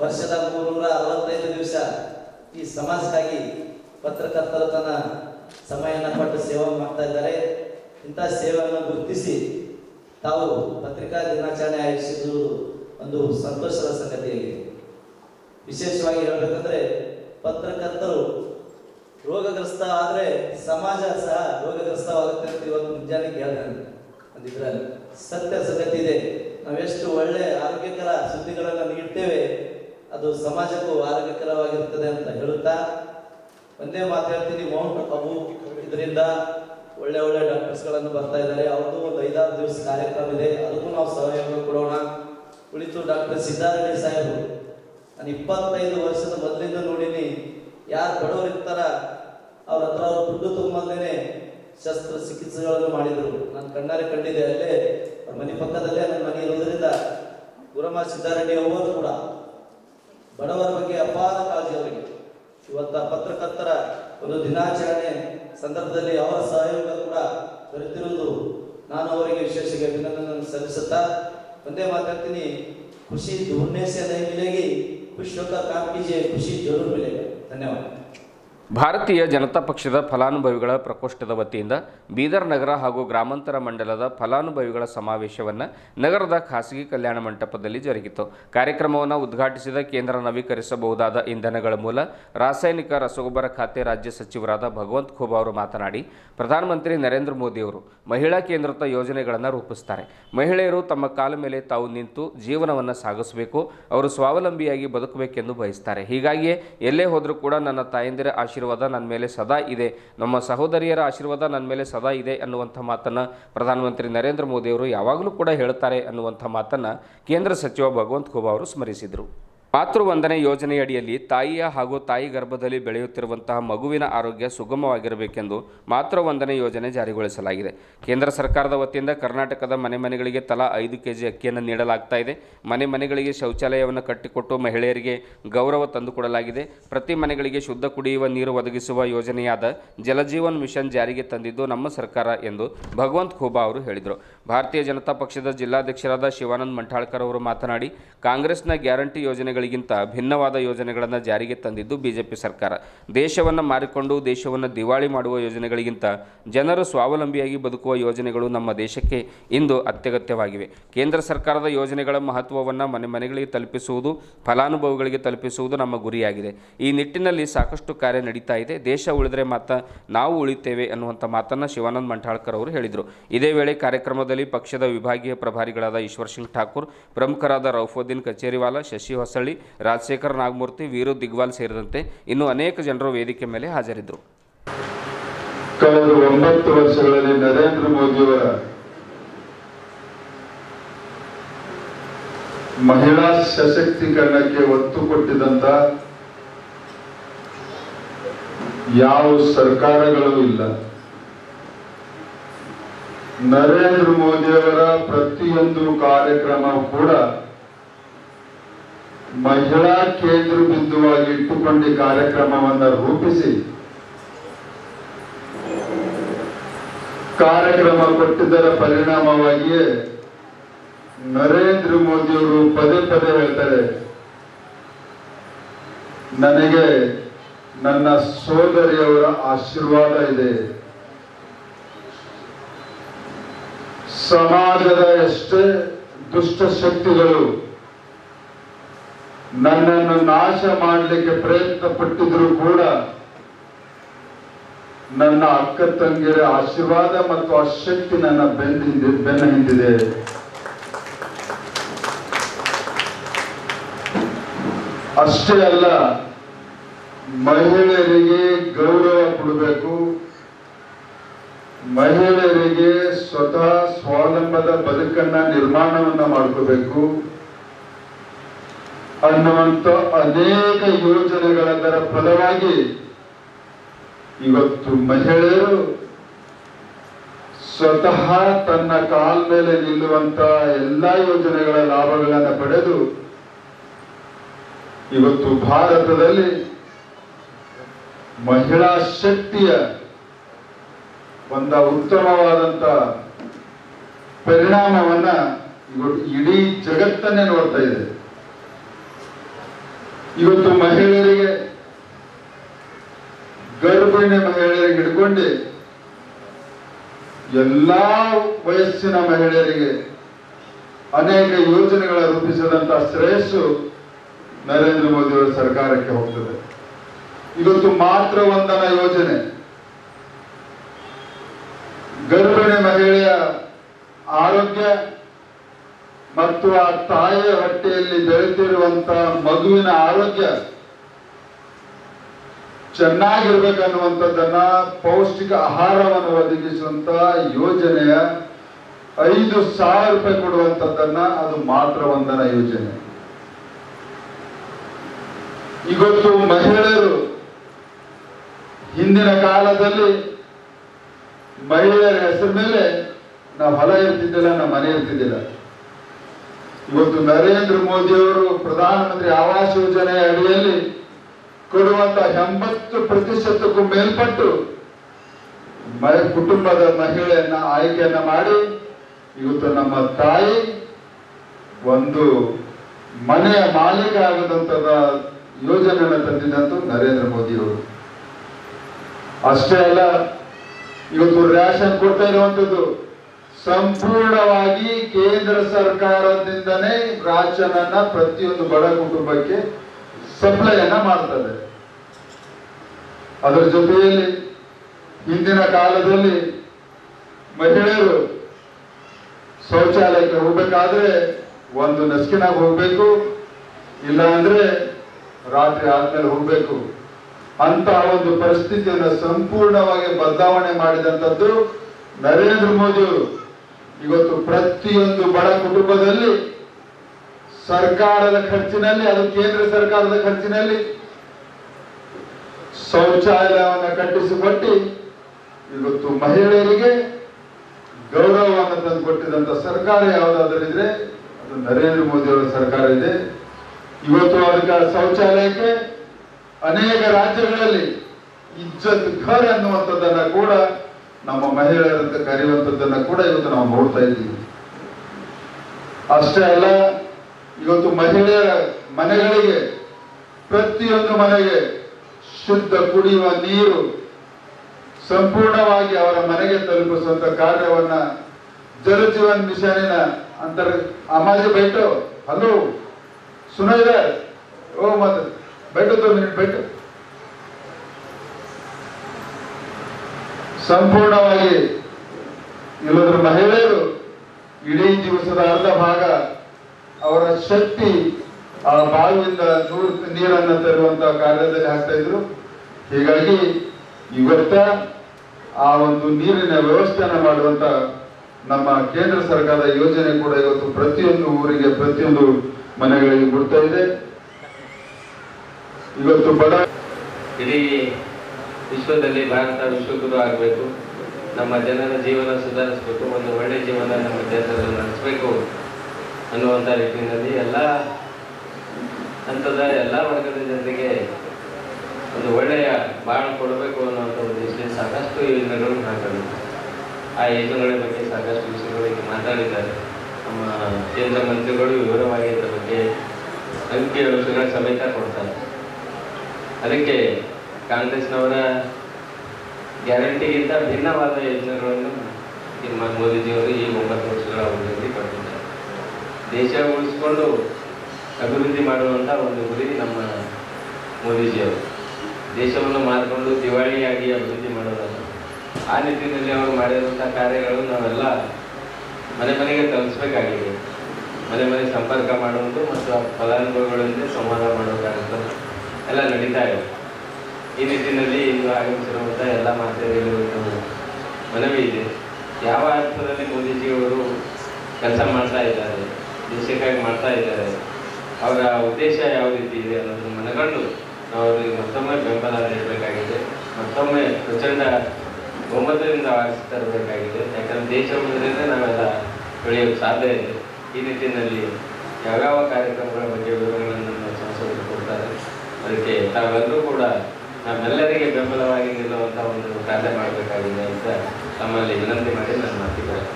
ವರ್ಷದ ಮೂರ್ನೂರ ಅರವತ್ತೈದು ದಿವಸ ಈ ಸಮಾಜಕ್ಕಾಗಿ ಪತ್ರಕರ್ತರು ತನ್ನ ಸಮಯನ ಪಟ್ಟು ಸೇವೆ ಮಾಡ್ತಾ ಇದ್ದಾರೆ. ಇಂಥ ಸೇವೆಯನ್ನು ಗುರುತಿಸಿ ತಾವು ಪತ್ರಿಕಾ ದಿನಾಚರಣೆ ಆಯೋಜಿಸಿದ್ದು ಒಂದು ಸಂತೋಷದ ಸಂಗತಿಯಲ್ಲಿ ವಿಶೇಷವಾಗಿ ಹೇಳಬೇಕಂದ್ರೆ ಪತ್ರಕರ್ತರು ರೋಗಗ್ರಸ್ತ ಆದರೆ ಸಮಾಜ ಸಹ ರೋಗಗ್ರಸ್ತವಾಗುತ್ತೆ ಅಂತ ಇವತ್ತು ಮುಂಜಾನೆ ಕೇಳ್ತಾನೆ ಇದ್ರಲ್ಲಿ ಸತ್ಯ ಸಂಗತಿ ಇದೆ. ನಾವೆಷ್ಟು ಒಳ್ಳೆ ಆರೋಗ್ಯಕರ ಸುದ್ದಿಗಳನ್ನು ನೀಡ್ತೇವೆ. ಅದು ಸಮಾಜಕ್ಕೂ ಆರೋಗ್ಯಕರವಾಗಿರ್ತದೆ ಅಂತ ಹೇಳುತ್ತಾ ಒಂದೇ ಮಾತು ಹೇಳ್ತೀನಿ ಮೌಂಟ್ ಅಬು ಇದರಿಂದ ಒಳ್ಳೆ ಒಳ್ಳೆ ಡಾಕ್ಟರ್ಸ್ಗಳನ್ನು ಬರ್ತಾ ಇದ್ದಾರೆ. ಅವ್ರದ್ದು ಒಂದು ಐದಾರು ದಿವಸ ಕಾರ್ಯಕ್ರಮ ಇದೆ. ಅದಕ್ಕೂ ನಾವು ಸಹಯೋಗ ಕೊಡೋಣ. ಉಳಿತು ಡಾಕ್ಟರ್ ಸಿದ್ದಾರೆಡ್ಡಿ ಸಾಹೇಬರು ನಾನು ಇಪ್ಪತ್ತೈದು ವರ್ಷದ ಮೊದಲಿಂದ ನೋಡಿನಿ. ಯಾರು ಬಡವರು ಇರ್ತಾರ, ಅವ್ರ ಹತ್ರ ಅವ್ರು ದುಡ್ಡು ತುಂಬಲ್ದೇನೆ ಶಸ್ತ್ರ ಚಿಕಿತ್ಸೆಗಳನ್ನು ಮಾಡಿದರು. ನಾನು ಕಣ್ಣಾರೆ ಕಂಡಿದ್ದೆ ಅಲ್ಲೇ. ಅವ್ರ ಮನೆ ಪಕ್ಕದಲ್ಲೇ ನನ್ನ ಮನೆ ಇರೋದ್ರಿಂದ ಗುರಮ್ಮ ಸಿದ್ದಾರೆಡ್ಡಿ ಅವರು ಕೂಡ. ಬಡವರ ಬಗ್ಗೆ ಅಪಾರ ಕಾಳಜಿ ಅವರಿಗೆ ಇವತ್ತ ಪತ್ರಕರ್ತರ ಒಂದು ದಿನಾಚರಣೆ ಸಂದರ್ಭದಲ್ಲಿ ಅವರ ಸಹಯೋಗ ಕೂಡ ದೊರೆತಿರುವುದು ನಾನು ಅವರಿಗೆ ವಿಶೇಷವಾಗಿ ಅಭಿನಂದನೆ ಸಲ್ಲಿಸುತ್ತಾ ಒಂದೇ ಮಾತಾಡ್ತೀನಿ. ಖುಷಿ ಧೂರ್ಣೆ ಸೇ ಖುಷಿ ಹೋಗ್ತಾ ಖುಷಿ ಜರೂರ್ ಮಿಲೇಗ ಧನ್ಯವಾದ. ಭಾರತೀಯ ಜನತಾ ಪಕ್ಷದ ಫಲಾನುಭವಿಗಳ ಪ್ರಕೋಷ್ಠದ ವತಿಯಿಂದ ಬೀದರ್ ನಗರ ಹಾಗೂ ಗ್ರಾಮಾಂತರ ಮಂಡಲದ ಫಲಾನುಭವಿಗಳ ಸಮಾವೇಶವನ್ನು ನಗರದ ಖಾಸಗಿ ಕಲ್ಯಾಣ ಮಂಟಪದಲ್ಲಿ ಜರುಗಿತು. ಕಾರ್ಯಕ್ರಮವನ್ನು ಉದ್ಘಾಟಿಸಿದ ಕೇಂದ್ರ ನವೀಕರಿಸಬಹುದಾದ ಇಂಧನಗಳ ಮೂಲ, ರಾಸಾಯನಿಕ ರಸಗೊಬ್ಬರ ಖಾತೆ ರಾಜ್ಯ ಸಚಿವರಾದ ಭಗವಂತ್ ಖೋಬಾ ಅವರು ಮಾತನಾಡಿ, ಪ್ರಧಾನಮಂತ್ರಿ ನರೇಂದ್ರ ಮೋದಿಯವರು ಮಹಿಳಾ ಕೇಂದ್ರಿತ ಯೋಜನೆಗಳನ್ನು ರೂಪಿಸ್ತಾರೆ. ಮಹಿಳೆಯರು ತಮ್ಮ ಕಾಲ ಮೇಲೆ ತಾವು ನಿಂತು ಜೀವನವನ್ನು ಸಾಗಿಸಬೇಕು, ಅವರು ಸ್ವಾವಲಂಬಿಯಾಗಿ ಬದುಕಬೇಕೆಂದು ಬಯಸ್ತಾರೆ. ಹೀಗಾಗಿಯೇ ಎಲ್ಲೇ ಹೋದರೂ ಕೂಡ ನನ್ನ ತಾಯಂದಿರ ಆಶೀರ್ವಾದ ನನ್ನ ಮೇಲೆ ಸದಾ ಇದೆ. ನಮ್ಮ ಸಹೋದರಿಯರ ಆಶೀರ್ವಾದ ನನ್ನ ಮೇಲೆ ಸದಾ ಇದೆ ಅನ್ನುವಂಥ ಮಾತನ್ನು ಪ್ರಧಾನಮಂತ್ರಿ ನರೇಂದ್ರ ಮೋದಿಯವರು ಯಾವಾಗಲೂ ಕೂಡ ಹೇಳ್ತಾರೆ ಅನ್ನುವಂಥ ಮಾತನ್ನು ಕೇಂದ್ರ ಸಚಿವ ಭಗವಂತ್ ಖೂಬಾ ಅವರು ಸ್ಮರಿಸಿದರು. ಮಾತೃವಂದನೆ ಯೋಜನೆಯಡಿಯಲ್ಲಿ ತಾಯಿಯ ಹಾಗೂ ತಾಯಿ ಗರ್ಭದಲ್ಲಿ ಬೆಳೆಯುತ್ತಿರುವಂತಹ ಮಗುವಿನ ಆರೋಗ್ಯ ಸುಗಮವಾಗಿರಬೇಕೆಂದು ಮಾತೃವಂದನೆ ಯೋಜನೆ ಜಾರಿಗೊಳಿಸಲಾಗಿದೆ. ಕೇಂದ್ರ ಸರ್ಕಾರದ ವತಿಯಿಂದ ಕರ್ನಾಟಕದ ಮನೆ ಮನೆಗಳಿಗೆ ತಲಾ ಐದು ಕೆಜಿ ಅಕ್ಕಿಯನ್ನು ನೀಡಲಾಗ್ತಾ ಇದೆ. ಮನೆ ಮನೆಗಳಿಗೆ ಶೌಚಾಲಯವನ್ನು ಕಟ್ಟಿಕೊಟ್ಟು ಮಹಿಳೆಯರಿಗೆ ಗೌರವ ತಂದುಕೊಡಲಾಗಿದೆ. ಪ್ರತಿ ಮನೆಗಳಿಗೆ ಶುದ್ಧ ಕುಡಿಯುವ ನೀರು ಒದಗಿಸುವ ಯೋಜನೆಯಾದ ಜಲಜೀವನ್ ಮಿಷನ್ ಜಾರಿಗೆ ತಂದಿದ್ದು ನಮ್ಮ ಸರ್ಕಾರ ಎಂದು ಭಗವಂತ್ ಖೂಬಾ ಅವರು ಹೇಳಿದರು. ಭಾರತೀಯ ಜನತಾ ಪಕ್ಷದ ಜಿಲ್ಲಾಧ್ಯಕ್ಷರಾದ ಶಿವಾನಂದ್ ಮಂಠಾಳ್ಕರ್ ಅವರು ಮಾತನಾಡಿ, ಕಾಂಗ್ರೆಸ್ನ ಗ್ಯಾರಂಟಿ ಯೋಜನೆಗಳಿಗಿಂತ ಭಿನ್ನವಾದ ಯೋಜನೆಗಳನ್ನು ಜಾರಿಗೆ ತಂದಿದ್ದು ಬಿಜೆಪಿ ಸರ್ಕಾರ. ದೇಶವನ್ನು ಮಾರಿಕೊಂಡು ದೇಶವನ್ನು ದಿವಾಳಿ ಮಾಡುವ ಯೋಜನೆಗಳಿಗಿಂತ ಜನರು ಸ್ವಾವಲಂಬಿಯಾಗಿ ಬದುಕುವ ಯೋಜನೆಗಳು ನಮ್ಮ ದೇಶಕ್ಕೆ ಇಂದು ಅತ್ಯಗತ್ಯವಾಗಿವೆ. ಕೇಂದ್ರ ಸರ್ಕಾರದ ಯೋಜನೆಗಳ ಮಹತ್ವವನ್ನು ಮನೆ ಮನೆಗಳಿಗೆ ತಲುಪಿಸುವುದು, ಫಲಾನುಭವಿಗಳಿಗೆ ತಲುಪಿಸುವುದು ನಮ್ಮ ಗುರಿಯಾಗಿದೆ. ಈ ನಿಟ್ಟಿನಲ್ಲಿ ಸಾಕಷ್ಟು ಕಾರ್ಯ ನಡೀತಾ ಇದೆ. ದೇಶ ಉಳಿದರೆ ಮಾತ್ರ ನಾವು ಉಳಿತೇವೆ ಅನ್ನುವಂಥ ಮಾತನ್ನು ಶಿವಾನಂದ ಮಂಠಾಳ್ಕರ್ ಅವರು ಹೇಳಿದರು. ಇದೇ ವೇಳೆ ಕಾರ್ಯಕ್ರಮದಲ್ಲಿ ಪಕ್ಷದ ವಿಭಾಗೀಯ ಪ್ರಭಾರಿಗಳಾದ ಈಶ್ವರ್ ಸಿಂಗ್ ಠಾಕೂರ್, ಪ್ರಮುಖರಾದ ರೌಫೋದ್ದೀನ್ ಕಚೇರಿವಾಲ, ಶಶಿ ಹೊಸಳ್ಳಿ ರಾಜಶೇಖರ್, ನಾಗಮೂರ್ತಿ, ವೀರು, ದಿಗ್ವಾಲ್ ಸೇರಿದಂತೆ ಇನ್ನೂ ಅನೇಕ ಜನರು ವೇದಿಕೆ ಮೇಲೆ ಹಾಜರಿದ್ದರು. ಕಳೆದ ಒಂಬತ್ತು ವರ್ಷಗಳಲ್ಲಿ ನರೇಂದ್ರ ಮೋದಿಯವರ ಮಹಿಳಾ ಸಶಕ್ತೀಕರಣಕ್ಕೆ ಒತ್ತು ಕೊಟ್ಟಿದಂತ ಯಾವ ಸರ್ಕಾರಗಳು ಇಲ್ಲ. ನರೇಂದ್ರ ಮೋದಿಯವರ ಪ್ರತಿಯೊಂದು ಕಾರ್ಯಕ್ರಮ ಕೂಡ ಮಹಿಳಾ ಕೇಂದ್ರ ಬಿಂದುವಾಗಿ ಇಟ್ಟುಕೊಂಡು ಕಾರ್ಯಕ್ರಮವನ್ನು ರೂಪಿಸಿ ಕಾರ್ಯಕ್ರಮ ಕೊಟ್ಟಿದ್ದರ ಪರಿಣಾಮವಾಗಿಯೇ ನರೇಂದ್ರ ಮೋದಿಯವರು ಪದೇ ಪದೇ ಹೇಳ್ತಾರೆ, ನನಗೆ ನನ್ನ ಸೋದರಿಯವರ ಆಶೀರ್ವಾದ ಇದೆ. ಸಮಾಜದ ಎಷ್ಟೇ ದುಷ್ಟ ಶಕ್ತಿಗಳು ನನ್ನನ್ನು ನಾಶ ಮಾಡಲಿಕ್ಕೆ ಪ್ರಯತ್ನ ಪಟ್ಟಿದ್ರು ಕೂಡ ನನ್ನ ಅಕ್ಕ ತಂಗಿಯರ ಆಶೀರ್ವಾದ ಮತ್ತು ಆ ಶಕ್ತಿ ನನ್ನ ಬೆಂದಿದೆ ಬೆನ್ನ ಹಿಂದಿದೆ. ಅಷ್ಟೇ ಅಲ್ಲ, ಮಹಿಳೆಯರಿಗೆ ಗೌರವ ಕೊಡಬೇಕು. ಮಹಿಳೆಯರಿಗೆ ಸ್ವತಃ ಸ್ವಾವಲಂಬದ ಬದುಕನ್ನ ನಿರ್ಮಾಣವನ್ನ ಮಾಡ್ಕೋಬೇಕು. ಅನ್ನುವಂತ ಅನೇಕ ಯೋಜನೆಗಳದರ ಫಲವಾಗಿ ಇವತ್ತು ಮಹಿಳೆಯರು ಸ್ವತಃ ತನ್ನ ಕಾಲ ಮೇಲೆ ನಿಲ್ಲುವಂತ ಎಲ್ಲಾ ಯೋಜನೆಗಳ ಲಾಭಗಳನ್ನು ಪಡೆದು ಇವತ್ತು ಭಾರತದಲ್ಲಿ ಮಹಿಳಾ ಶಕ್ತಿಯ ಒಂದ ಉತ್ತಮವಾದಂತ ಪರಿಣಾಮವನ್ನ ಇವತ್ತು ಇಡೀ ಜಗತ್ತನ್ನೇ ನೋಡ್ತಾ ಇದೆ ಇವತ್ತು ಮಹಿಳೆಯರಿಗೆ, ಗರ್ಭಿಣಿ ಮಹಿಳೆಯರಿಗೆ ಹಿಡ್ಕೊಂಡು ಎಲ್ಲಾ ವಯಸ್ಸಿನ ಮಹಿಳೆಯರಿಗೆ ಅನೇಕ ಯೋಜನೆಗಳ ರೂಪಿಸಿದಂತ ಶ್ರೇಯಸ್ಸು ನರೇಂದ್ರ ಮೋದಿ ಅವರ ಸರ್ಕಾರಕ್ಕೆ ಹೋಗ್ತದೆ. ಇವತ್ತು ಮಾತ್ರ ವಂದನ ಯೋಜನೆ. ಗರ್ಭಿಣಿ ಮಹಿಳೆಯ ಆರೋಗ್ಯ ಮತ್ತು ಆ ತಾಯಿಯ ಹೊಟ್ಟೆಯಲ್ಲಿ ಬೆಳೆತಿರುವಂತ ಮಗುವಿನ ಆರೋಗ್ಯ ಚೆನ್ನಾಗಿರ್ಬೇಕನ್ನುವಂಥದ್ದನ್ನ ಪೌಷ್ಟಿಕ ಆಹಾರವನ್ನು ಒದಗಿಸುವಂತ ಯೋಜನೆಯ ಐದು ಸಾವಿರ ರೂಪಾಯಿ ಕೊಡುವಂಥದ್ದನ್ನ ಅದು ಮಾತ್ರ ವಂದನ ಯೋಜನೆ. ಇವತ್ತು ಮಹಿಳೆಯರು ಹಿಂದಿನ ಕಾಲದಲ್ಲಿ ಮಹಿಳೆಯರ ಹೆಸರು ಮೇಲೆ ನಾವು ಹೊಲ ಇರ್ತಿದ್ದಿಲ್ಲ, ನಮ್ಮ ಮನೆ ಇರ್ತಿದ್ದಿಲ್ಲ. ಇವತ್ತು ನರೇಂದ್ರ ಮೋದಿ ಅವರು ಪ್ರಧಾನಮಂತ್ರಿ ಆವಾಸ್ ಯೋಜನೆ ಅಡಿಯಲ್ಲಿ ಕೊಡುವಂತ ಎಂಬತ್ತು ಪ್ರತಿಶತಕ್ಕೂ ಮೇಲ್ಪಟ್ಟು ಕುಟುಂಬದ ಮಹಿಳೆಯನ್ನ ಆಯ್ಕೆಯನ್ನ ಮಾಡಿ ಇವತ್ತು ನಮ್ಮ ತಾಯಿ ಒಂದು ಮನೆಯ ಮಾಲೀಕ ಆಗದಂತ ಯೋಜನೆಯನ್ನು ತಂದಿದ್ದಂತೂ ನರೇಂದ್ರ ಮೋದಿ ಅವರು. ಅಷ್ಟೇ ಅಲ್ಲ, ಇವತ್ತು ರೇಷನ್ ಕೊಡ್ತಾ ಇರುವಂತದ್ದು ಸಂಪೂರ್ಣವಾಗಿ ಕೇಂದ್ರ ಸರ್ಕಾರದಿಂದನೇ ರಾಶನನ್ನ ಪ್ರತಿಯೊಂದು ಬಡ ಕುಟುಂಬಕ್ಕೆ ಸಪ್ಲೈಯನ್ನ ಮಾಡ್ತದೆ. ಅದರ ಜೊತೆಯಲ್ಲಿ ಹಿಂದಿನ ಕಾಲದಲ್ಲಿ ಮಹಿಳೆಯರು ಶೌಚಾಲಯಕ್ಕೆ ಹೋಗ್ಬೇಕಾದ್ರೆ ಒಂದು ನಸ್ಕಿನಾಗ ಹೋಗ್ಬೇಕು ಇಲ್ಲ ಅಂದ್ರೆ ರಾತ್ರಿ ಆದ್ಮೇಲೆ ಹೋಗ್ಬೇಕು. ಅಂತ ಒಂದು ಪರಿಸ್ಥಿತಿಯನ್ನು ಸಂಪೂರ್ಣವಾಗಿ ಬದಲಾವಣೆ ಮಾಡಿದಂಥದ್ದು ನರೇಂದ್ರ ಮೋದಿ ಅವರು ಇವತ್ತು ಪ್ರತಿಯೊಂದು ಬಡ ಕುಟುಂಬದಲ್ಲಿ ಸರ್ಕಾರದ ಖರ್ಚಿನಲ್ಲಿ, ಅದು ಕೇಂದ್ರ ಸರ್ಕಾರದ ಖರ್ಚಿನಲ್ಲಿ ಶೌಚಾಲಯವನ್ನು ಕಟ್ಟಿಸಿಕೊಟ್ಟು ಇವತ್ತು ಮಹಿಳೆಯರಿಗೆ ಗೌರವವನ್ನು ತಂದುಕೊಟ್ಟಿದಂತ ಸರ್ಕಾರ ಯಾವುದಾದ್ರೂ ಇದ್ರೆ ಅದು ನರೇಂದ್ರ ಮೋದಿ ಅವರ ಸರ್ಕಾರ ಇದೆ. ಇವತ್ತು ಅದಕ್ಕೆ ಶೌಚಾಲಯಕ್ಕೆ ಅನೇಕ ರಾಜ್ಯಗಳಲ್ಲಿ ಇಜ್ಜತ್ ಘರ್ ಅನ್ನುವಂಥದ್ದನ್ನ ಕೂಡ ನಮ್ಮ ಮಹಿಳೆಯರಂತೆ ಕರೆಯುವಂಥದ್ದನ್ನು ಕೂಡ ಇವತ್ತು ನಾವು ನೋಡ್ತಾ ಇದ್ದೀವಿ. ಅಷ್ಟೇ ಅಲ್ಲ, ಇವತ್ತು ಮಹಿಳೆಯರ ಮನೆಗಳಿಗೆ, ಪ್ರತಿಯೊಂದು ಮನೆಗೆ ಶುದ್ಧ ಕುಡಿಯುವ ನೀರು ಸಂಪೂರ್ಣವಾಗಿ ಅವರ ಮನೆಗೆ ತಲುಪಿಸುವಂತ ಕಾರ್ಯವನ್ನ ಜಲ ಜೀವನ್ ಮಿಷನಿನ ಅಂತರ ಅಮಾಜಿ ಬೈಟು, ಹಲೋ ಓ ಮತ್ತೆ ಬೈಟು ತೊಂದ್ರೆ ಮಿನಿಟ್ ಬೈಟು. ಸಂಪೂರ್ಣವಾಗಿ ಇಲ್ಲದ್ರ ಮಹಿಳೆಯರು ಇಡೀ ದಿವಸದ ಅರ್ಧ ಭಾಗ ಅವರ ಶಕ್ತಿ, ಆ ಬಾವಿಯಿಂದ ನೂರು ನೀರನ್ನು ತರುವಂತ ಕಾರ್ಯದಲ್ಲಿ ಹಾಕ್ತಾ ಇದ್ರು. ಹೀಗಾಗಿ ಇವತ್ತ ಆ ಒಂದು ನೀರಿನ ವ್ಯವಸ್ಥೆಯನ್ನು ಮಾಡುವಂತ ನಮ್ಮ ಕೇಂದ್ರ ಸರ್ಕಾರದ ಯೋಜನೆ ಕೂಡ ಇವತ್ತು ಪ್ರತಿಯೊಂದು ಊರಿಗೆ, ಪ್ರತಿಯೊಂದು ಮನೆಗಳಿಗೆ ಕೊಡ್ತಾ ಇದೆ. ಇವತ್ತು ಬಡ ಇಡೀ ವಿಶ್ವದಲ್ಲಿ ಭಾರತ ವಿಶ್ವಗುರು ಆಗಬೇಕು. ನಮ್ಮ ಜನರ ಜೀವನ ಸುಧಾರಿಸಬೇಕು. ಒಂದು ಒಳ್ಳೆ ಜೀವನ ನಮ್ಮ ದೇಶದಲ್ಲಿ ನಡೆಸಬೇಕು ಅನ್ನುವಂಥ ರೀತಿಯಲ್ಲಿ ಎಲ್ಲ ಹಂತದ ಎಲ್ಲ ವರ್ಗದ ಜನರಿಗೆ ಒಂದು ಒಳ್ಳೆಯ ಬಾಳ ಕೊಡಬೇಕು ಅನ್ನುವಂಥ ಉದ್ದೇಶದಲ್ಲಿ ಸಾಕಷ್ಟು ಯೋಜನೆಗಳನ್ನು ಹಾಕಬೇಕು ಆ ಯೋಜನೆಗಳ ಬಗ್ಗೆ ಸಾಕಷ್ಟು ವಿಷಯಗಳಿಗೆ ಮಾತಾಡಿದ್ದಾರೆ. ನಮ್ಮ ಕೇಂದ್ರ ಮಂತ್ರಿಗಳು ವಿವರವಾಗಿ ಇದರ ಬಗ್ಗೆ ಅಂಕಿ ಅಂಶಗಳ ಸಮೇತ ಕೊಡ್ತಾರೆ. ಅದಕ್ಕೆ ಕಾಂಗ್ರೆಸ್ನವರ ಗ್ಯಾರಂಟಿಗಿಂತ ಭಿನ್ನವಾದ ಯೋಜನೆಗಳನ್ನು ನಿಮ್ಮ ಮೋದಿಜಿಯವರು ಈ ಒಂಬತ್ತು ವರ್ಷಗಳ ಅವಧಿಯಲ್ಲಿ ಪಡೆದಿದ್ದಾರೆ. ದೇಶ ಉಳಿಸಿಕೊಂಡು ಅಭಿವೃದ್ಧಿ ಮಾಡುವಂಥ ಒಂದು ಗುರಿ ನಮ್ಮ ಮೋದಿಜಿಯವರು. ದೇಶವನ್ನು ಮಾರ್ಕೊಂಡು ದಿವಾಳಿಯಾಗಿ ಅಭಿವೃದ್ಧಿ ಮಾಡೋದಲ್ಲ ಆ ನಿಟ್ಟಿನಲ್ಲಿ ಅವರು ಮಾಡಿರುವಂಥ ಕಾರ್ಯಗಳು ನಾವೆಲ್ಲ ಮನೆ ಮನೆಗೆ ತಲುಪಿಸ್ಬೇಕಾಗಿದೆ. ಮನೆ ಮನೆ ಸಂಪರ್ಕ ಮಾಡುವುದು ಮತ್ತು ಫಲಾನುಭವಿಗಳೊಂದಿಗೆ ಸಂವಾದ ಮಾಡುವ ಕಾರ್ಯಕ್ರಮ ಎಲ್ಲ ನಡೀತಾ ಇದೆ. ಈ ನಿಟ್ಟಿನಲ್ಲಿ ಇಂದು ಆಗಮಿಸಿರುವಂಥ ಎಲ್ಲ ಒಂದು ಮನವಿ ಇದೆ. ಯಾವ ಅರ್ಥದಲ್ಲಿ ಮೋದಿಜಿಯವರು ಕೆಲಸ ಮಾಡ್ತಾ ಇದ್ದಾರೆ ದೇಶಕ್ಕಾಗಿ ಮಾಡ್ತಾ ಇದ್ದಾರೆ, ಅವರ ಉದ್ದೇಶ ಯಾವ ರೀತಿ ಇದೆ ಅನ್ನೋದನ್ನು ಮನಗಂಡು ನಾವು ಅವರಿಗೆ ಮತ್ತೊಮ್ಮೆ ಬೆಂಬಲ ನೀಡಬೇಕಾಗಿದೆ. ಮತ್ತೊಮ್ಮೆ ಪ್ರಚಂಡ ಆರಿಸಿ ತರಬೇಕಾಗಿದೆ. ಯಾಕಂದ್ರೆ ದೇಶ ಉಳಿದ್ರಿಂದ ನಾವೆಲ್ಲ ಬೆಳೆಯಲು ಸಾಧ್ಯ ಇದೆ. ಈ ನಿಟ್ಟಿನಲ್ಲಿ ಯಾವ್ಯಾವ ಕಾರ್ಯಕ್ರಮಗಳ ಬಗ್ಗೆ ವಿವರಗಳನ್ನು ಸಂಸದರು ಕೊಡ್ತಾರೆ, ಅದಕ್ಕೆ ತಾವೆಲ್ಲರೂ ಕೂಡ ನಮ್ಮೆಲ್ಲರಿಗೆ ಬೆಂಬಲವಾಗಿ ನಿಲ್ಲುವಂತಹ ಒಂದು ಕಾರ್ಯ ಮಾಡಬೇಕಾಗಿದೆ ಅಂತ ತಮ್ಮಲ್ಲಿ ವಿನಂತಿ ಮಾಡಿ ನಾನು ಮಾತಿದ್ದಾರೆ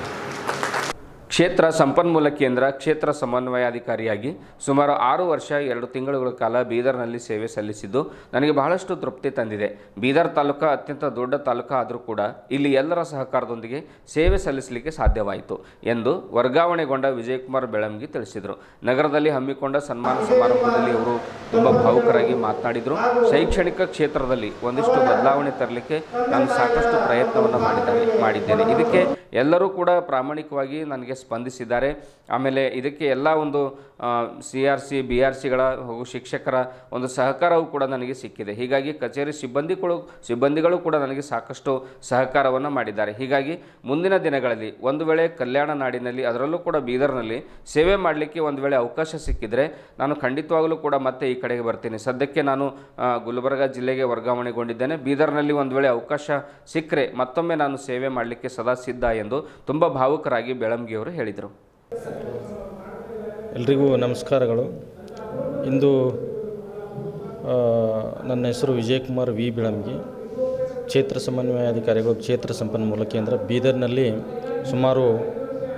ಕ್ಷೇತ್ರ ಸಂಪನ್ಮೂಲ ಕೇಂದ್ರ ಕ್ಷೇತ್ರ ಸಮನ್ವಯಾಧಿಕಾರಿಯಾಗಿ ಸುಮಾರು ಆರು ವರ್ಷ, ಎರಡು ತಿಂಗಳುಗಳ ಕಾಲ ಬೀದರ್ನಲ್ಲಿ ಸೇವೆ ಸಲ್ಲಿಸಿದ್ದು ನನಗೆ ಬಹಳಷ್ಟು ತೃಪ್ತಿ ತಂದಿದೆ. ಬೀದರ್ ತಾಲೂಕು ಅತ್ಯಂತ ದೊಡ್ಡ ತಾಲೂಕು ಆದರೂ ಕೂಡ ಇಲ್ಲಿ ಎಲ್ಲರ ಸಹಕಾರದೊಂದಿಗೆ ಸೇವೆ ಸಲ್ಲಿಸಲಿಕ್ಕೆ ಸಾಧ್ಯವಾಯಿತು ಎಂದು ವರ್ಗಾವಣೆಗೊಂಡ ವಿಜಯಕುಮಾರ್ ಬೆಳಂಗಿ ತಿಳಿಸಿದರು. ನಗರದಲ್ಲಿ ಹಮ್ಮಿಕೊಂಡ ಸನ್ಮಾನ ಸಮಾರಂಭದಲ್ಲಿ ಅವರು ತುಂಬ ಭಾವುಕರಾಗಿ ಮಾತನಾಡಿದರು. ಶೈಕ್ಷಣಿಕ ಕ್ಷೇತ್ರದಲ್ಲಿ ಒಂದಿಷ್ಟು ಬದಲಾವಣೆ ತರಲಿಕ್ಕೆ ನಾನು ಸಾಕಷ್ಟು ಪ್ರಯತ್ನವನ್ನು ಮಾಡಿದ್ದಾರೆ ಮಾಡಿದ್ದೇನೆ. ಇದಕ್ಕೆ ಎಲ್ಲರೂ ಕೂಡ ಪ್ರಾಮಾಣಿಕವಾಗಿ ನನಗೆ ಸ್ಪಂದಿಸಿದ್ದಾರೆ. ಆಮೇಲೆ ಇದಕ್ಕೆ ಎಲ್ಲ ಒಂದು C R C, B R ಸಿಗಳ ಹಾಗೂ ಶಿಕ್ಷಕರ ಒಂದು ಸಹಕಾರವು ಕೂಡ ನನಗೆ ಸಿಕ್ಕಿದೆ. ಹೀಗಾಗಿ ಕಚೇರಿ ಸಿಬ್ಬಂದಿಗಳು ಸಿಬ್ಬಂದಿಗಳು ಕೂಡ ನನಗೆ ಸಾಕಷ್ಟು ಸಹಕಾರವನ್ನು ಮಾಡಿದ್ದಾರೆ. ಹೀಗಾಗಿ ಮುಂದಿನ ದಿನಗಳಲ್ಲಿ ಒಂದು ವೇಳೆ ಕಲ್ಯಾಣ ನಾಡಿನಲ್ಲಿ, ಅದರಲ್ಲೂ ಕೂಡ ಬೀದರ್ನಲ್ಲಿ ಸೇವೆ ಮಾಡಲಿಕ್ಕೆ ಒಂದು ವೇಳೆ ಅವಕಾಶ ಸಿಕ್ಕಿದರೆ ನಾನು ಖಂಡಿತವಾಗಲೂ ಕೂಡ ಮತ್ತೆ ಈ ಕಡೆಗೆ ಬರ್ತೀನಿ. ಸದ್ಯಕ್ಕೆ ನಾನು ಗುಲ್ಬರ್ಗ ಜಿಲ್ಲೆಗೆ ವರ್ಗಾವಣೆಗೊಂಡಿದ್ದೇನೆ. ಬೀದರ್ನಲ್ಲಿ ಒಂದು ವೇಳೆ ಅವಕಾಶ ಸಿಕ್ಕರೆ ಮತ್ತೊಮ್ಮೆ ನಾನು ಸೇವೆ ಮಾಡಲಿಕ್ಕೆ ಸದಾ ಸಿದ್ಧ ಎಂದು ತುಂಬ ಭಾವುಕರಾಗಿ ಬೆಳಂಗಿಯವರು ಹೇಳಿದರು. ಎಲ್ರಿಗೂ ನಮಸ್ಕಾರಗಳು. ಇಂದು ನನ್ನ ಹೆಸರು ವಿಜಯಕುಮಾರ್ ವಿ. ಬಿಳಂಗಿ. ಕ್ಷೇತ್ರ ಸಮನ್ವಯಾಧಿಕಾರಿಗಳು ಕ್ಷೇತ್ರ ಸಂಪನ್ಮೂಲ ಕೇಂದ್ರ ಬೀದರ್ನಲ್ಲಿ ಸುಮಾರು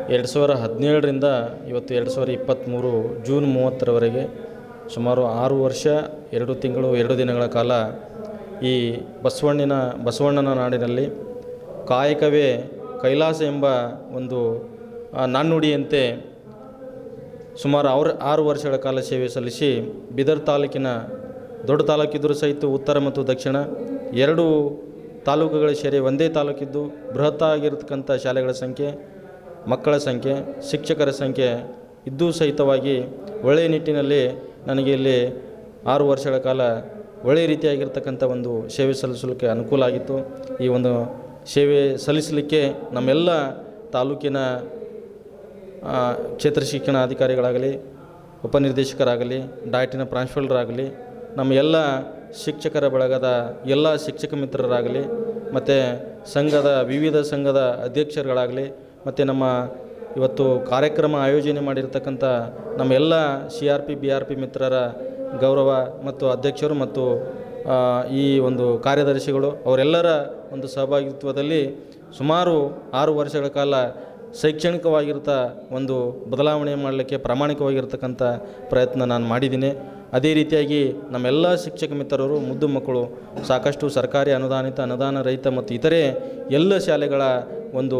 ಎರಡು ಸಾವಿರ ಹದಿನೇಳರಿಂದ ಇವತ್ತು ಎರಡು ಸಾವಿರ ಇಪ್ಪತ್ತ್ಮೂರು ಜೂನ್ ಮೂವತ್ತರವರೆಗೆ ಸುಮಾರು ಆರು ವರ್ಷ, ಎರಡು ತಿಂಗಳು, ಎರಡು ದಿನಗಳ ಕಾಲ ಈ ಬಸವಣ್ಣಿನ, ಬಸವಣ್ಣನ ನಾಡಿನಲ್ಲಿ ಕಾಯಕವೇ ಕೈಲಾಸ ಎಂಬ ಒಂದು ನಾಣ್ಣುಡಿಯಂತೆ ಸುಮಾರು ಆರು ಆರು ವರ್ಷಗಳ ಕಾಲ ಸೇವೆ ಸಲ್ಲಿಸಿ ಬೀದರ್ ತಾಲೂಕಿನ ದೊಡ್ಡ ತಾಲೂಕಿದ್ದರೂ ಸಹಿತ ಉತ್ತರ ಮತ್ತು ದಕ್ಷಿಣ ಎರಡು ತಾಲೂಕುಗಳ ಸೇರಿ ಒಂದೇ ತಾಲೂಕಿದ್ದು ಬೃಹತ್ ಆಗಿರತಕ್ಕಂಥ ಶಾಲೆಗಳ ಸಂಖ್ಯೆ, ಮಕ್ಕಳ ಸಂಖ್ಯೆ, ಶಿಕ್ಷಕರ ಸಂಖ್ಯೆ ಇದ್ದೂ ಸಹಿತವಾಗಿ ಒಳ್ಳೆಯ ನಿಟ್ಟಿನಲ್ಲಿ ನನಗೆ ಇಲ್ಲಿ ಆರು ವರ್ಷಗಳ ಕಾಲ ಒಳ್ಳೆಯ ರೀತಿಯಾಗಿರ್ತಕ್ಕಂಥ ಒಂದು ಸೇವೆ ಸಲ್ಲಿಸಲಿಕ್ಕೆ ಅನುಕೂಲ ಆಗಿತ್ತು. ಈ ಒಂದು ಸೇವೆ ಸಲ್ಲಿಸಲಿಕ್ಕೆ ನಮ್ಮೆಲ್ಲ ತಾಲೂಕಿನ ಕ್ಷೇತ್ರ ಶಿಕ್ಷಣ ಅಧಿಕಾರಿಗಳಾಗಲಿ ಉಪನಿರ್ದೇಶಕರಾಗಲಿ ಡಾಯ್ಟಿನ ಪ್ರಾಂಶುಪಾಲರಾಗಲಿ, ನಮ್ಮ ಎಲ್ಲ ಶಿಕ್ಷಕರ ಬಳಗದ ಎಲ್ಲ ಶಿಕ್ಷಕ ಮಿತ್ರರಾಗಲಿ, ಮತ್ತು ಸಂಘದ ವಿವಿಧ ಸಂಘದ ಅಧ್ಯಕ್ಷರುಗಳಾಗಲಿ, ಮತ್ತು ನಮ್ಮ ಇವತ್ತು ಕಾರ್ಯಕ್ರಮ ಆಯೋಜನೆ ಮಾಡಿರ್ತಕ್ಕಂಥ ನಮ್ಮ ಎಲ್ಲ C R P, B R P ಮಿತ್ರರ ಗೌರವ ಮತ್ತು ಅಧ್ಯಕ್ಷರು ಮತ್ತು ಈ ಒಂದು ಕಾರ್ಯದರ್ಶಿಗಳು ಅವರೆಲ್ಲರ ಒಂದು ಸಹಭಾಗಿತ್ವದಲ್ಲಿ ಸುಮಾರು ಆರು ವರ್ಷಗಳ ಕಾಲ ಶೈಕ್ಷಣಿಕವಾಗಿರ್ತ ಒಂದು ಬದಲಾವಣೆ ಮಾಡಲಿಕ್ಕೆ ಪ್ರಾಮಾಣಿಕವಾಗಿರ್ತಕ್ಕಂಥ ಪ್ರಯತ್ನ ನಾನು ಮಾಡಿದ್ದೀನಿ. ಅದೇ ರೀತಿಯಾಗಿ ನಮ್ಮೆಲ್ಲ ಶಿಕ್ಷಕ ಮಿತ್ರರು, ಮುದ್ದು ಮಕ್ಕಳು, ಸಾಕಷ್ಟು ಸರ್ಕಾರಿ ಅನುದಾನಿತ, ಅನುದಾನ ರಹಿತ ಮತ್ತು ಇತರೆ ಎಲ್ಲ ಶಾಲೆಗಳ ಒಂದು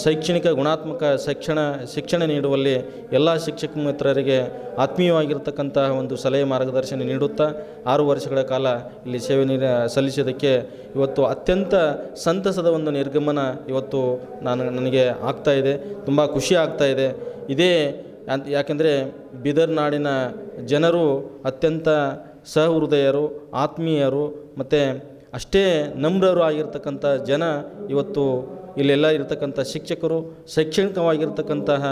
ಶೈಕ್ಷಣಿಕ ಗುಣಾತ್ಮಕ ಶಿಕ್ಷಣ ಶಿಕ್ಷಣ ನೀಡುವಲ್ಲಿ ಎಲ್ಲ ಶಿಕ್ಷಕ ಮಿತ್ರರಿಗೆ ಆತ್ಮೀಯವಾಗಿರ್ತಕ್ಕಂತಹ ಒಂದು ಸಲಹೆ ಮಾರ್ಗದರ್ಶನ ನೀಡುತ್ತಾ ಆರು ವರ್ಷಗಳ ಕಾಲ ಇಲ್ಲಿ ಸೇವೆ ನೀಡ ಸಲ್ಲಿಸಿದ್ದಕ್ಕೆ ಇವತ್ತು ಅತ್ಯಂತ ಸಂತಸದ ಒಂದು ನಿರ್ಗಮನ ಇವತ್ತು ನಾನು, ನನಗೆ ಆಗ್ತಾ ಇದೆ. ತುಂಬ ಖುಷಿ ಆಗ್ತಾ ಇದೆ. ಇದೇ ಯಾಕೆಂದರೆ ಬೀದರ್ ನಾಡಿನ ಜನರು ಅತ್ಯಂತ ಸಹೃದಯರು, ಆತ್ಮೀಯರು, ಮತ್ತು ಅಷ್ಟೇ ನಮ್ರರು ಆಗಿರ್ತಕ್ಕಂಥ ಜನ ಇವತ್ತು ಇಲ್ಲೆಲ್ಲ ಇರತಕ್ಕಂಥ ಶಿಕ್ಷಕರು ಶೈಕ್ಷಣಿಕವಾಗಿರ್ತಕ್ಕಂತಹ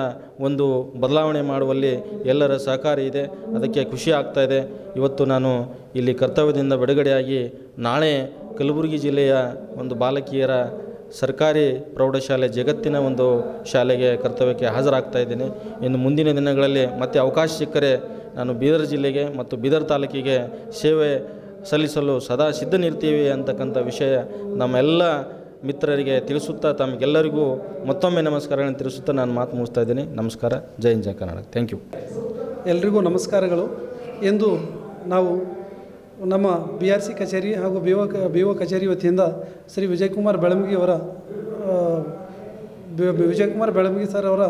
ಒಂದು ಬದಲಾವಣೆ ಮಾಡುವಲ್ಲಿ ಎಲ್ಲರ ಸಹಕಾರ ಇದೆ. ಅದಕ್ಕೆ ಖುಷಿ ಆಗ್ತಾ ಇದೆ. ಇವತ್ತು ನಾನು ಇಲ್ಲಿ ಕರ್ತವ್ಯದಿಂದ ಬಿಡುಗಡೆಯಾಗಿ ನಾಳೆ ಕಲಬುರಗಿ ಜಿಲ್ಲೆಯ ಒಂದು ಬಾಲಕಿಯರ ಸರ್ಕಾರಿ ಪ್ರೌಢಶಾಲೆ ಜಗತ್ತಿನ ಒಂದು ಶಾಲೆಗೆ ಕರ್ತವ್ಯಕ್ಕೆ ಹಾಜರಾಗ್ತಾ ಇದ್ದೀನಿ. ಇನ್ನು ಮುಂದಿನ ದಿನಗಳಲ್ಲಿ ಮತ್ತೆ ಅವಕಾಶ ಸಿಕ್ಕರೆ ನಾನು ಬೀದರ್ ಜಿಲ್ಲೆಗೆ ಮತ್ತು ಬೀದರ್ ತಾಲೂಕಿಗೆ ಸೇವೆ ಸಲ್ಲಿಸಲು ಸದಾ ಸಿದ್ಧನಿರ್ತೀವಿ ಅಂತಕ್ಕಂಥ ವಿಷಯ ನಮ್ಮೆಲ್ಲ ಮಿತ್ರರಿಗೆ ತಿಳಿಸುತ್ತಾ ತಮಗೆಲ್ಲರಿಗೂ ಮತ್ತೊಮ್ಮೆ ನಮಸ್ಕಾರಗಳನ್ನು ತಿಳಿಸುತ್ತಾ ನಾನು ಮಾತು ಮುಗಿಸ್ತಾ ಇದ್ದೀನಿ. ನಮಸ್ಕಾರ. ಜೈ ಜಯ ಜೈ ಕರ್ನಾಟಕ ಥ್ಯಾಂಕ್ ಯು ಎಲ್ರಿಗೂ ನಮಸ್ಕಾರಗಳು. ಎಂದು ನಾವು ನಮ್ಮ ಬಿ ಆರ್ ಸಿ ಕಚೇರಿ ಹಾಗೂ ಬಿ ಒ ಬಿ ಓ ಕಚೇರಿ ವತಿಯಿಂದ ಶ್ರೀ ವಿಜಯಕುಮಾರ್ ಬೆಳಮಗಿಯವರ ವಿಜಯಕುಮಾರ್ ಬೆಳಮಗಿ ಸರ್ ಅವರ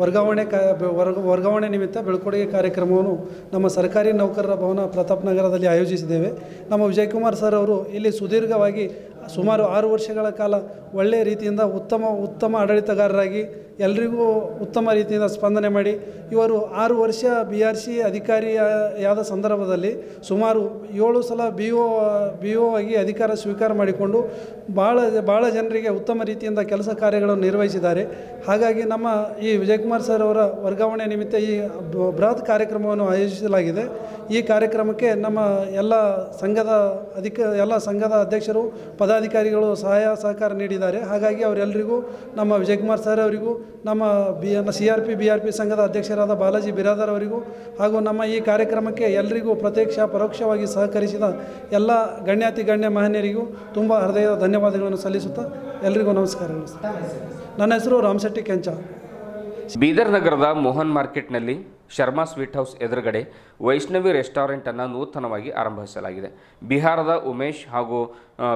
ವರ್ಗಾವಣೆ ಕ ವರ್ಗ ವರ್ಗಾವಣೆ ನಿಮಿತ್ತ ಬೆಳ್ಕೊಡುಗೆ ಕಾರ್ಯಕ್ರಮವನ್ನು ನಮ್ಮ ಸರ್ಕಾರಿ ನೌಕರರ ಭವನ ಪ್ರತಾಪ್ ನಗರದಲ್ಲಿ ಆಯೋಜಿಸಿದ್ದೇವೆ. ನಮ್ಮ ವಿಜಯಕುಮಾರ್ ಸರ್ ಅವರು ಇಲ್ಲಿ ಸುದೀರ್ಘವಾಗಿ ಸುಮಾರು ಆರು ವರ್ಷಗಳ ಕಾಲ ಒಳ್ಳೆಯ ರೀತಿಯಿಂದ ಉತ್ತಮ ಉತ್ತಮ ಆಡಳಿತಗಾರರಾಗಿ ಎಲ್ರಿಗೂ ಉತ್ತಮ ರೀತಿಯಿಂದ ಸ್ಪಂದನೆ ಮಾಡಿ. ಇವರು ಆರು ವರ್ಷ ಬಿ ಆರ್ ಸಿ ಅಧಿಕಾರಿಯಾದ ಸಂದರ್ಭದಲ್ಲಿ ಸುಮಾರು ಏಳು ಸಲ ಬಿ ಒ ಬಿ ಒ ಆಗಿ ಅಧಿಕಾರ ಸ್ವೀಕಾರ ಮಾಡಿಕೊಂಡು ಭಾಳ ಭಾಳ ಜನರಿಗೆ ಉತ್ತಮ ರೀತಿಯಿಂದ ಕೆಲಸ ಕಾರ್ಯಗಳನ್ನು ನಿರ್ವಹಿಸಿದ್ದಾರೆ. ಹಾಗಾಗಿ ನಮ್ಮ ಈ ವಿಜಯಕುಮಾರ್ ಸರ್ ಅವರ ವರ್ಗಾವಣೆ ನಿಮಿತ್ತ ಈ ಬೃಹತ್ ಕಾರ್ಯಕ್ರಮವನ್ನು ಆಯೋಜಿಸಲಾಗಿದೆ. ಈ ಕಾರ್ಯಕ್ರಮಕ್ಕೆ ನಮ್ಮ ಎಲ್ಲ ಸಂಘದ ಅಧಿಕ, ಎಲ್ಲ ಸಂಘದ ಅಧ್ಯಕ್ಷರು, ಪದಾಧಿಕಾರಿಗಳು ಸಹಾಯ ಸಹಕಾರ ನೀಡಿದ್ದಾರೆ. ಹಾಗಾಗಿ ಅವರೆಲ್ಲರಿಗೂ ನಮ್ಮ ವಿಜಯಕುಮಾರ್ ಸರ್ ಅವರಿಗೂ ನಮ್ಮ B C R P, B R P ಸಂಘದ ಅಧ್ಯಕ್ಷರಾದ ಬಾಲಾಜಿ ಬಿರಾದರ್ ಅವರಿಗೂ ಹಾಗೂ ನಮ್ಮ ಈ ಕಾರ್ಯಕ್ರಮಕ್ಕೆ ಎಲ್ಲರಿಗೂ ಪ್ರತ್ಯಕ್ಷ ಪರೋಕ್ಷವಾಗಿ ಸಹಕರಿಸಿದ ಎಲ್ಲ ಗಣ್ಯಾತಿ ಗಣ್ಯ ಮಹನೀಯರಿಗೂ ತುಂಬ ಹೃದಯದ ಧನ್ಯವಾದಗಳನ್ನು ಸಲ್ಲಿಸುತ್ತಾ ಎಲ್ಲರಿಗೂ ನಮಸ್ಕಾರಗಳು ನನ್ನ ಹೆಸರು ರಾಮಶೆಟ್ಟಿ ಕೆಂಚ. ಬೀದರ್ ನಗರದ ಮೋಹನ್ ಮಾರ್ಕೆಟ್ನಲ್ಲಿ ಶರ್ಮಾ ಸ್ವೀಟ್ ಹೌಸ್ ಎದುರುಗಡೆ ವೈಷ್ಣವಿ ರೆಸ್ಟೋರೆಂಟನ್ನು ನೂತನವಾಗಿ ಆರಂಭಿಸಲಾಗಿದೆ. ಬಿಹಾರದ ಉಮೇಶ್ ಹಾಗೂ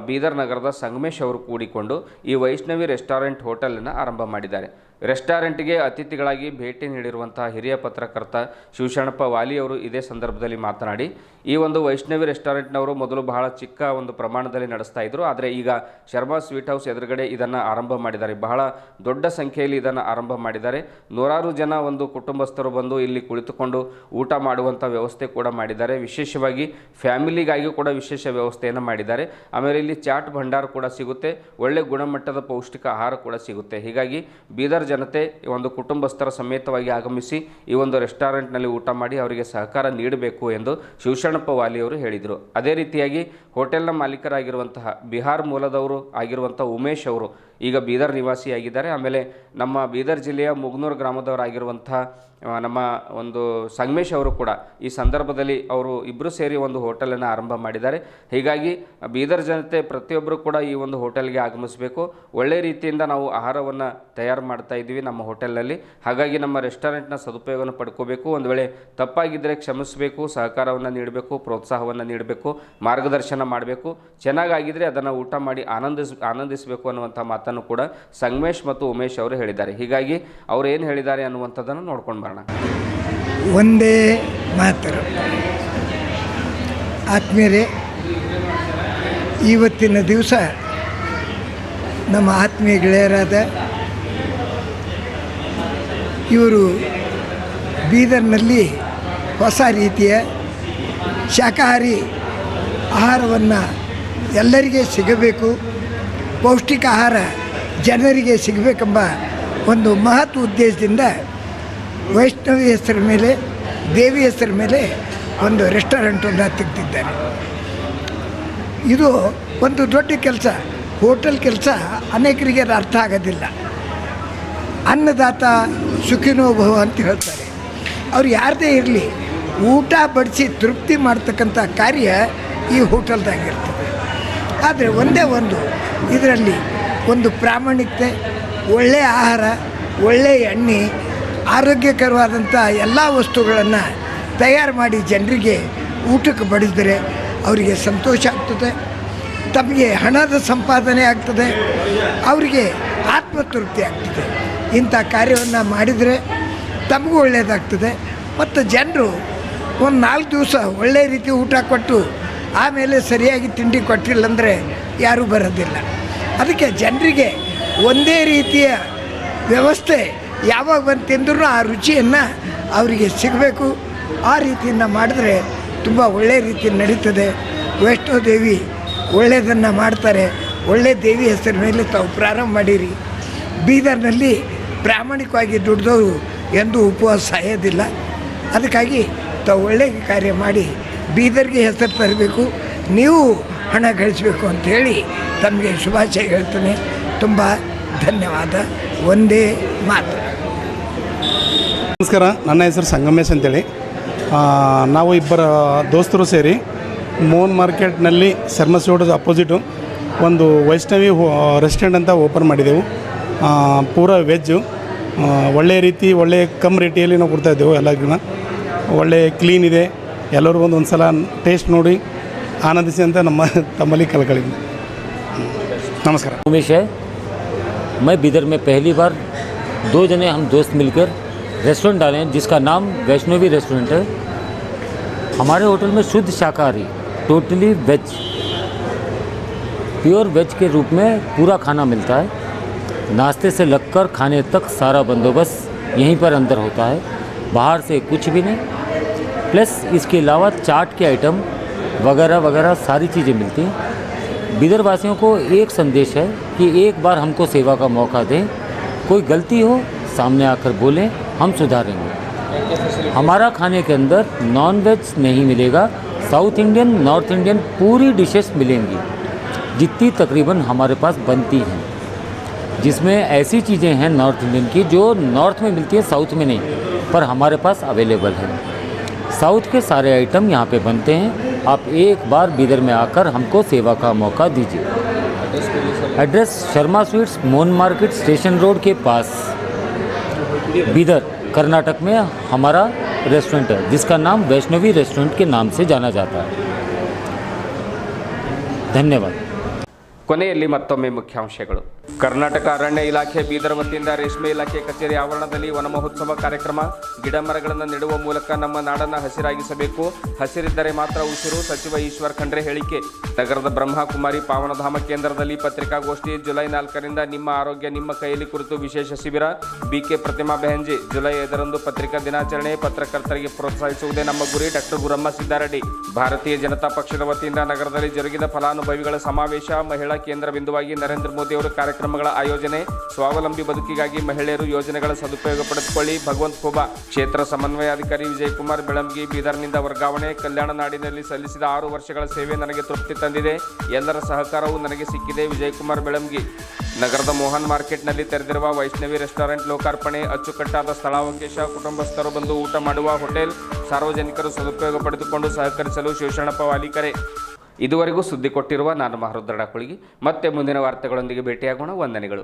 ಬೀದರ್ ನಗರದ ಸಂಗಮೇಶ್ ಅವರು ಕೂಡಿಕೊಂಡು ಈ ವೈಷ್ಣವಿ ರೆಸ್ಟೋರೆಂಟ್ ಹೋಟೆಲನ್ನು ಆರಂಭ ಮಾಡಿದ್ದಾರೆ. ರೆಸ್ಟೋರೆಂಟ್ಗೆ ಅತಿಥಿಗಳಾಗಿ ಭೇಟಿ ನೀಡಿರುವಂತಹ ಹಿರಿಯ ಪತ್ರಕರ್ತ ಶಿವಶರಣಪ್ಪ ವಾಲಿ ಅವರು ಇದೇ ಸಂದರ್ಭದಲ್ಲಿ ಮಾತನಾಡಿ, ಈ ಒಂದು ವೈಷ್ಣವಿ ರೆಸ್ಟೋರೆಂಟ್ನವರು ಮೊದಲು ಬಹಳ ಚಿಕ್ಕ ಒಂದು ಪ್ರಮಾಣದಲ್ಲಿ ನಡೆಸ್ತಾ ಇದ್ರು, ಆದರೆ ಈಗ ಶರ್ಮಾ ಸ್ವೀಟ್ ಹೌಸ್ ಎದುರುಗಡೆ ಇದನ್ನು ಆರಂಭ ಮಾಡಿದ್ದಾರೆ. ಬಹಳ ದೊಡ್ಡ ಸಂಖ್ಯೆಯಲ್ಲಿ ಇದನ್ನು ಆರಂಭ ಮಾಡಿದ್ದಾರೆ. ನೂರಾರು ಜನ ಒಂದು ಕುಟುಂಬಸ್ಥರು ಬಂದು ಇಲ್ಲಿ ಕುಳಿತುಕೊಂಡು ಊಟ ಮಾಡುವಂಥ ವ್ಯವಸ್ಥೆ ಕೂಡ ಮಾಡಿದ್ದಾರೆ. ವಿಶೇಷವಾಗಿ ಫ್ಯಾಮಿಲಿಗಾಗಿ ಕೂಡ ವಿಶೇಷ ವ್ಯವಸ್ಥೆಯನ್ನು ಮಾಡಿದ್ದಾರೆ. ಆಮೇಲೆ ಇಲ್ಲಿ ಚಾಟ್ ಭಂಡಾರ ಕೂಡ ಸಿಗುತ್ತೆ. ಒಳ್ಳೆ ಗುಣಮಟ್ಟದ ಪೌಷ್ಟಿಕ ಆಹಾರ ಕೂಡ ಸಿಗುತ್ತೆ. ಹೀಗಾಗಿ ಬೀದರ್ ಜನತೆ ಈ ಒಂದು ಕುಟುಂಬಸ್ಥರ ಸಮೇತವಾಗಿ ಆಗಮಿಸಿ ಈ ಒಂದು ರೆಸ್ಟೋರೆಂಟ್ನಲ್ಲಿ ಊಟ ಮಾಡಿ ಅವರಿಗೆ ಸಹಕಾರ ನೀಡಬೇಕು ಎಂದು ಶಿವಶರಣಪ್ಪ ವಾಲಿ ಅವರು ಹೇಳಿದರು. ಅದೇ ರೀತಿಯಾಗಿ ಹೋಟೆಲ್ನ ಮಾಲೀಕರಾಗಿರುವಂತಹ ಬಿಹಾರ್ ಮೂಲದವರು ಆಗಿರುವಂಥ ಉಮೇಶ್ ಅವರು ಈಗ ಬೀದರ್ ನಿವಾಸಿಯಾಗಿದ್ದಾರೆ. ಆಮೇಲೆ ನಮ್ಮ ಬೀದರ್ ಜಿಲ್ಲೆಯ ಮುಗ್ನೂರು ಗ್ರಾಮದವರಾಗಿರುವಂಥ ನಮ್ಮ ಒಂದು ಸಂಗಮೇಶ್ ಅವರು ಕೂಡ ಈ ಸಂದರ್ಭದಲ್ಲಿ ಅವರು ಇಬ್ಬರು ಸೇರಿ ಒಂದು ಹೋಟೆಲನ್ನು ಆರಂಭ ಮಾಡಿದ್ದಾರೆ. ಹೀಗಾಗಿ ಬೀದರ್ ಜನತೆ ಪ್ರತಿಯೊಬ್ಬರು ಕೂಡ ಈ ಒಂದು ಹೋಟೆಲ್ಗೆ ಆಗಮಿಸಬೇಕು. ಒಳ್ಳೆ ರೀತಿಯಿಂದ ನಾವು ಆಹಾರವನ್ನು ತಯಾರು ಮಾಡ್ತಾ ಇದ್ದೀವಿ ನಮ್ಮ ಹೋಟೆಲ್ನಲ್ಲಿ. ಹಾಗಾಗಿ ನಮ್ಮ ರೆಸ್ಟೋರೆಂಟ್ನ ಸದುಪಯೋಗವನ್ನು ಪಡ್ಕೋಬೇಕು. ಒಂದು ವೇಳೆ ತಪ್ಪಾಗಿದ್ದರೆ ಕ್ಷಮಿಸಬೇಕು, ಸಹಕಾರವನ್ನು ನೀಡಬೇಕು, ಪ್ರೋತ್ಸಾಹವನ್ನು ನೀಡಬೇಕು, ಮಾರ್ಗದರ್ಶನ ಮಾಡಬೇಕು. ಚೆನ್ನಾಗಾಗಿದ್ದರೆ ಅದನ್ನು ಊಟ ಮಾಡಿ ಆನಂದಿಸ್, ಆನಂದಿಸಬೇಕು ಅನ್ನುವಂಥ ಮಾತನ್ನು ಕೂಡ ಸಂಗಮೇಶ್ ಮತ್ತು ಉಮೇಶ್ ಅವರು ಹೇಳಿದ್ದಾರೆ. ಹೀಗಾಗಿ ಅವ್ರು ಏನು ಹೇಳಿದ್ದಾರೆ ಅನ್ನುವಂಥದ್ದನ್ನು ನೋಡ್ಕೊಂಡು ಬರೋಣ. ಒಂದೇ ಮಾತರು. ಆತ್ಮೀಯರೇ, ಇವತ್ತಿನ ದಿವಸ ನಮ್ಮ ಆತ್ಮೀಯ ಗೆಳೆಯರಾದ ಇವರು ಬೀದರ್ನಲ್ಲಿ ಹೊಸ ರೀತಿಯ ಶಾಖಾಹಾರಿ ಆಹಾರವನ್ನು ಎಲ್ಲರಿಗೆ ಸಿಗಬೇಕು. ಪೌಷ್ಟಿಕ ಆಹಾರ ಜನರಿಗೆ ಸಿಗಬೇಕೆಂಬ ಒಂದು ಮಹತ್ ಉದ್ದೇಶದಿಂದ ವೈಷ್ಣವಿ ಹೆಸರ ಮೇಲೆ, ದೇವಿ ಹೆಸರ ಮೇಲೆ ಒಂದು ರೆಸ್ಟೋರೆಂಟನ್ನು ತೆಗೆದಿದ್ದಾರೆ ಇದು ಒಂದು ದೊಡ್ಡ ಕೆಲಸ, ಹೋಟೆಲ್ ಕೆಲಸ ಅನೇಕರಿಗೆ ಅರ್ಥ ಆಗೋದಿಲ್ಲ. ಅನ್ನದಾತ ಸುಖಿನೋ ಭವ ಅಂತ ಹೇಳ್ತಾರೆ. ಅವ್ರು ಯಾರದೇ ಇರಲಿ, ಊಟ ಬಡಿಸಿ ತೃಪ್ತಿ ಮಾಡ್ತಕ್ಕಂಥ ಕಾರ್ಯ ಈ ಹೋಟೆಲ್ದಾಗಿರ್ತದೆ ಆದರೆ ಒಂದೇ ಒಂದು, ಇದರಲ್ಲಿ ಒಂದು ಪ್ರಾಮಾಣಿಕತೆ, ಒಳ್ಳೆಯ ಆಹಾರ, ಒಳ್ಳೆಯ ಎಣ್ಣೆ, ಆರೋಗ್ಯಕರವಾದಂಥ ಎಲ್ಲ ವಸ್ತುಗಳನ್ನು ತಯಾರು ಮಾಡಿ ಜನರಿಗೆ ಊಟಕ್ಕೆ ಬಡಿಸಿದರೆ ಅವರಿಗೆ ಸಂತೋಷ ಆಗ್ತದೆ. ತಮಗೆ ಹಣದ ಸಂಪಾದನೆ ಆಗ್ತದೆ. ಅವರಿಗೆ ಆತ್ಮತೃಪ್ತಿ ಆಗ್ತದೆ. ಇಂಥ ಕಾರ್ಯವನ್ನು ಮಾಡಿದರೆ ತಮಗೂ ಒಳ್ಳೆಯದಾಗ್ತದೆ ಮತ್ತು ಜನರು ಒಂದು ನಾಲ್ಕು ದಿವಸ ಒಳ್ಳೆಯ ರೀತಿ ಊಟ ಕೊಟ್ಟು ಆಮೇಲೆ ಸರಿಯಾಗಿ ತಿಂಡಿ ಕೊಟ್ಟಿಲ್ಲ ಅಂದರೆ ಯಾರೂ ಬರೋದಿಲ್ಲ. ಅದಕ್ಕೆ ಜನರಿಗೆ ಒಂದೇ ರೀತಿಯ ವ್ಯವಸ್ಥೆ ಯಾವಾಗ ಬಂದು ತಿಂದ್ರೂ ಆ ರುಚಿಯನ್ನು ಅವರಿಗೆ ಸಿಗಬೇಕು. ಆ ರೀತಿಯನ್ನು ಮಾಡಿದ್ರೆ ತುಂಬ ಒಳ್ಳೆಯ ರೀತಿ ನಡೀತದೆ. ವೈಷ್ಣೋದೇವಿ ಒಳ್ಳೆಯದನ್ನು ಮಾಡ್ತಾರೆ. ಒಳ್ಳೆಯ ದೇವಿ ಹೆಸರು ಮೇಲೆ ತಾವು ಪ್ರಾರಂಭ ಮಾಡಿರಿ. ಬೀದರ್ನಲ್ಲಿ ಪ್ರಾಮಾಣಿಕವಾಗಿ ದುಡ್ದವರು ಎಂದೂ ಉಪವಾಸ ಸಾಯೋದಿಲ್ಲ. ಅದಕ್ಕಾಗಿ ತಾವು ಒಳ್ಳೆಯ ಕಾರ್ಯ ಮಾಡಿ ಬೀದರ್ಗೆ ಹೆಸರು ತರಬೇಕು. ನೀವು ಹಣ ಗಳಿಸಬೇಕು ಅಂಥೇಳಿ ತಮಗೆ ಶುಭಾಶಯ ಹೇಳ್ತೇನೆ. ತುಂಬ ಧನ್ಯವಾದ. ಒಂದೇ ಮಾತು. ನಮಸ್ಕಾರ. ನನ್ನ ಹೆಸರು ಸಂಗಮೇಶ್ ಅಂತೇಳಿ. ನಾವು ಇಬ್ಬರ ದೋಸ್ತರು ಸೇರಿ ಮೋನ್ ಮಾರ್ಕೆಟ್ನಲ್ಲಿ ಶರ್ಮ ಸೋಡದ ಅಪೋಸಿಟು ಒಂದು ವೈಷ್ಣವಿ ರೆಸ್ಟೋರೆಂಟ್ ಅಂತ ಓಪನ್ ಮಾಡಿದೆವು. ಆ, ಪೂರ ವೆಜ್ಜು. ಒಳ್ಳೆಯ ರೀತಿ ಒಳ್ಳೆಯ ಕಮ್ ರೇಟಿಯಲ್ಲಿ ನಾವು ಕೊಡ್ತಾಯಿದ್ದೆವು ಎಲ್ಲ ಎಲ್ಲರಿಗೂ ಒಳ್ಳೆಯ ಕ್ಲೀನ್ ಇದೆ. ಎಲ್ಲರೂ ಒಂದು ಒಂದು ಸಲ ಟೇಸ್ಟ್ ನೋಡಿ ಆನಂದಿಸಿ ಅಂತ ನಮ್ಮ ತಮ್ಮಲ್ಲಿ ಕಳ್ಕೊಳ್ಳಿ ನಮಸ್ಕಾರ उमेश है मैं बिदर में पहली बार दो जने हम दोस्त मिलकर रेस्टोरेंट डाले हैं जिसका नाम वैष्णवी रेस्टोरेंट है हमारे होटल में शुद्ध शाकाहारी टोटली वेज प्योर वेज के रूप में पूरा खाना मिलता है नाश्ते से लगकर खाने तक सारा बंदोबस्त यहीं पर अंदर होता है बाहर से कुछ भी नहीं प्लस इसके अलावा चाट के आइटम वगैरह वगैरह सारी चीज़ें मिलती हैं। बिदर वासियों को एक संदेश है कि एक बार हमको सेवा का मौका दें। कोई गलती हो, सामने आकर बोलें, हम सुधारेंगे। हमारा खाने के अंदर नॉन वेज नहीं मिलेगा। साउथ इंडियन नॉर्थ इंडियन पूरी डिशेस मिलेंगी, जितनी तकरीबन हमारे पास बनती हैं। जिसमें ऐसी चीज़ें हैं नॉर्थ इंडियन की जो नॉर्थ में मिलती है साउथ में नहीं, पर हमारे पास अवेलेबल है। साउथ के सारे आइटम यहाँ पे बनते हैं आप एक बार बीदर में आकर हमको सेवा का मौका दीजिए एड्रेस शर्मा स्वीट्स मोन मार्केट स्टेशन रोड के पास बीदर कर्नाटक में हमारा रेस्टोरेंट है जिसका नाम वैष्णवी रेस्टोरेंट के नाम से जाना जाता है धन्यवाद ಕೊನೆಯಲ್ಲಿ ಮತ್ತೊಮ್ಮೆ ಮುಖ್ಯಾಂಶಗಳು ಕರ್ನಾಟಕ ಅರಣ್ಯ ಇಲಾಖೆ ಬೀದರ್ ವತಿಯಿಂದ ರೇಷ್ಮೆ ಇಲಾಖೆ ಕಚೇರಿ ಆವರಣದಲ್ಲಿ ವನ ಮಹೋತ್ಸವ ಕಾರ್ಯಕ್ರಮ. ಗಿಡ ಮರಗಳನ್ನು ನೆಡುವ ಮೂಲಕ ನಮ್ಮ ನಾಡನ್ನು ಹಸಿರಾಗಿಸಬೇಕು. ಹಸಿರಿದ್ದರೆ ಮಾತ್ರ ಉಸಿರು, ಸಚಿವ ಈಶ್ವರ್ ಖಂಡ್ರೆ ಹೇಳಿಕೆ. ನಗರದ ಬ್ರಹ್ಮಕುಮಾರಿ ಪಾವನಧಾಮ ಕೇಂದ್ರದಲ್ಲಿ ಪತ್ರಿಕಾಗೋಷ್ಠಿ ಜುಲೈ ನಾಲ್ಕರಿಂದ ನಿಮ್ಮ ಆರೋಗ್ಯ ನಿಮ್ಮ ಕೈಯಲ್ಲಿ ಕುರಿತು ವಿಶೇಷ ಶಿಬಿರ. ಬಿಕೆ ಪ್ರತಿಮಾ ಬೆಹಂಜಿ, ಜುಲೈ ಐದರಂದು ಪತ್ರಿಕಾ ದಿನಾಚರಣೆ. ಪತ್ರಕರ್ತರಿಗೆ ಪ್ರೋತ್ಸಾಹಿಸುವುದೇ ನಮ್ಮ ಗುರಿ. ಡಾಕ್ಟರ್ ಗುರಮ್ಮ ಸಿದ್ದಾರೆಡ್ಡಿ. ಭಾರತೀಯ ಜನತಾ ಪಕ್ಷದ ವತಿಯಿಂದ ನಗರದಲ್ಲಿ ಜರುಗಿದ ಫಲಾನುಭವಿಗಳ ಸಮಾವೇಶ. ಮಹಿಳಾ ಕೇಂದ್ರ ಬಿಂದುವಾಗಿ ನರೇಂದ್ರ ಮೋದಿ ಅವರು ಕಾರ್ಯಕ್ರಮಗಳ ಆಯೋಜನೆ, ಸ್ವಾವಲಂಬಿ ಬದುಕಿಗಾಗಿ ಮಹಿಳೆಯರು ಯೋಜನೆಗಳ ಸದುಪಯೋಗ ಪಡೆದುಕೊಳ್ಳಿ. ಭಗವಂತ ಖೋಬಾ ಕ್ಷೇತ್ರ ಸಮನ್ವಯಾಧಿಕಾರಿ ವಿಜಯಕುಮಾರ್ ಬೆಳಂಗಿ, ಬೀದರ್ನಿಂದ ವರ್ಗಾವಣೆ ಕಲ್ಯಾಣ ನಾಡಿನಲ್ಲಿ ಸಲ್ಲಿಸಿದ ಆರು ವರ್ಷಗಳ ಸೇವೆ ನನಗೆ ತೃಪ್ತಿ ತಂದಿದೆ. ಎಲ್ಲರ ಸಹಕಾರವು ನನಗೆ ಸಿಕ್ಕಿದೆ. ವಿಜಯಕುಮಾರ್ ಬೆಳಂಗಿ. ನಗರದ ಮೋಹನ್ ಮಾರ್ಕೆಟ್ನಲ್ಲಿ ತೆರೆದಿರುವ ವೈಷ್ಣವಿ ರೆಸ್ಟೋರೆಂಟ್ ಲೋಕಾರ್ಪಣೆ, ಅಚ್ಚುಕಟ್ಟಾದ ಸ್ಥಳಾವಕಾಶ ಕುಟುಂಬಸ್ಥರು ಬಂದು ಊಟ ಮಾಡುವ ಹೋಟೆಲ್ ಸಾರ್ವಜನಿಕರು ಸದುಪಯೋಗ ಪಡೆದುಕೊಂಡು ಸಹಕರಿಸಲು ಶಿವಶರಣಪ್ಪ ವಾಲಿಕರೆ ಇದುವರೆಗೂ ಸುದ್ದಿ ಕೊಟ್ಟಿರುವ ನಾನು ಮಹರುದ್ರಡ ಕುಳಿಗಿ. ಮತ್ತೆ ಮುಂದಿನ ವಾರ್ತೆಗಳೊಂದಿಗೆ ಭೇಟಿಯಾಗೋಣ. ವಂದನೆಗಳು.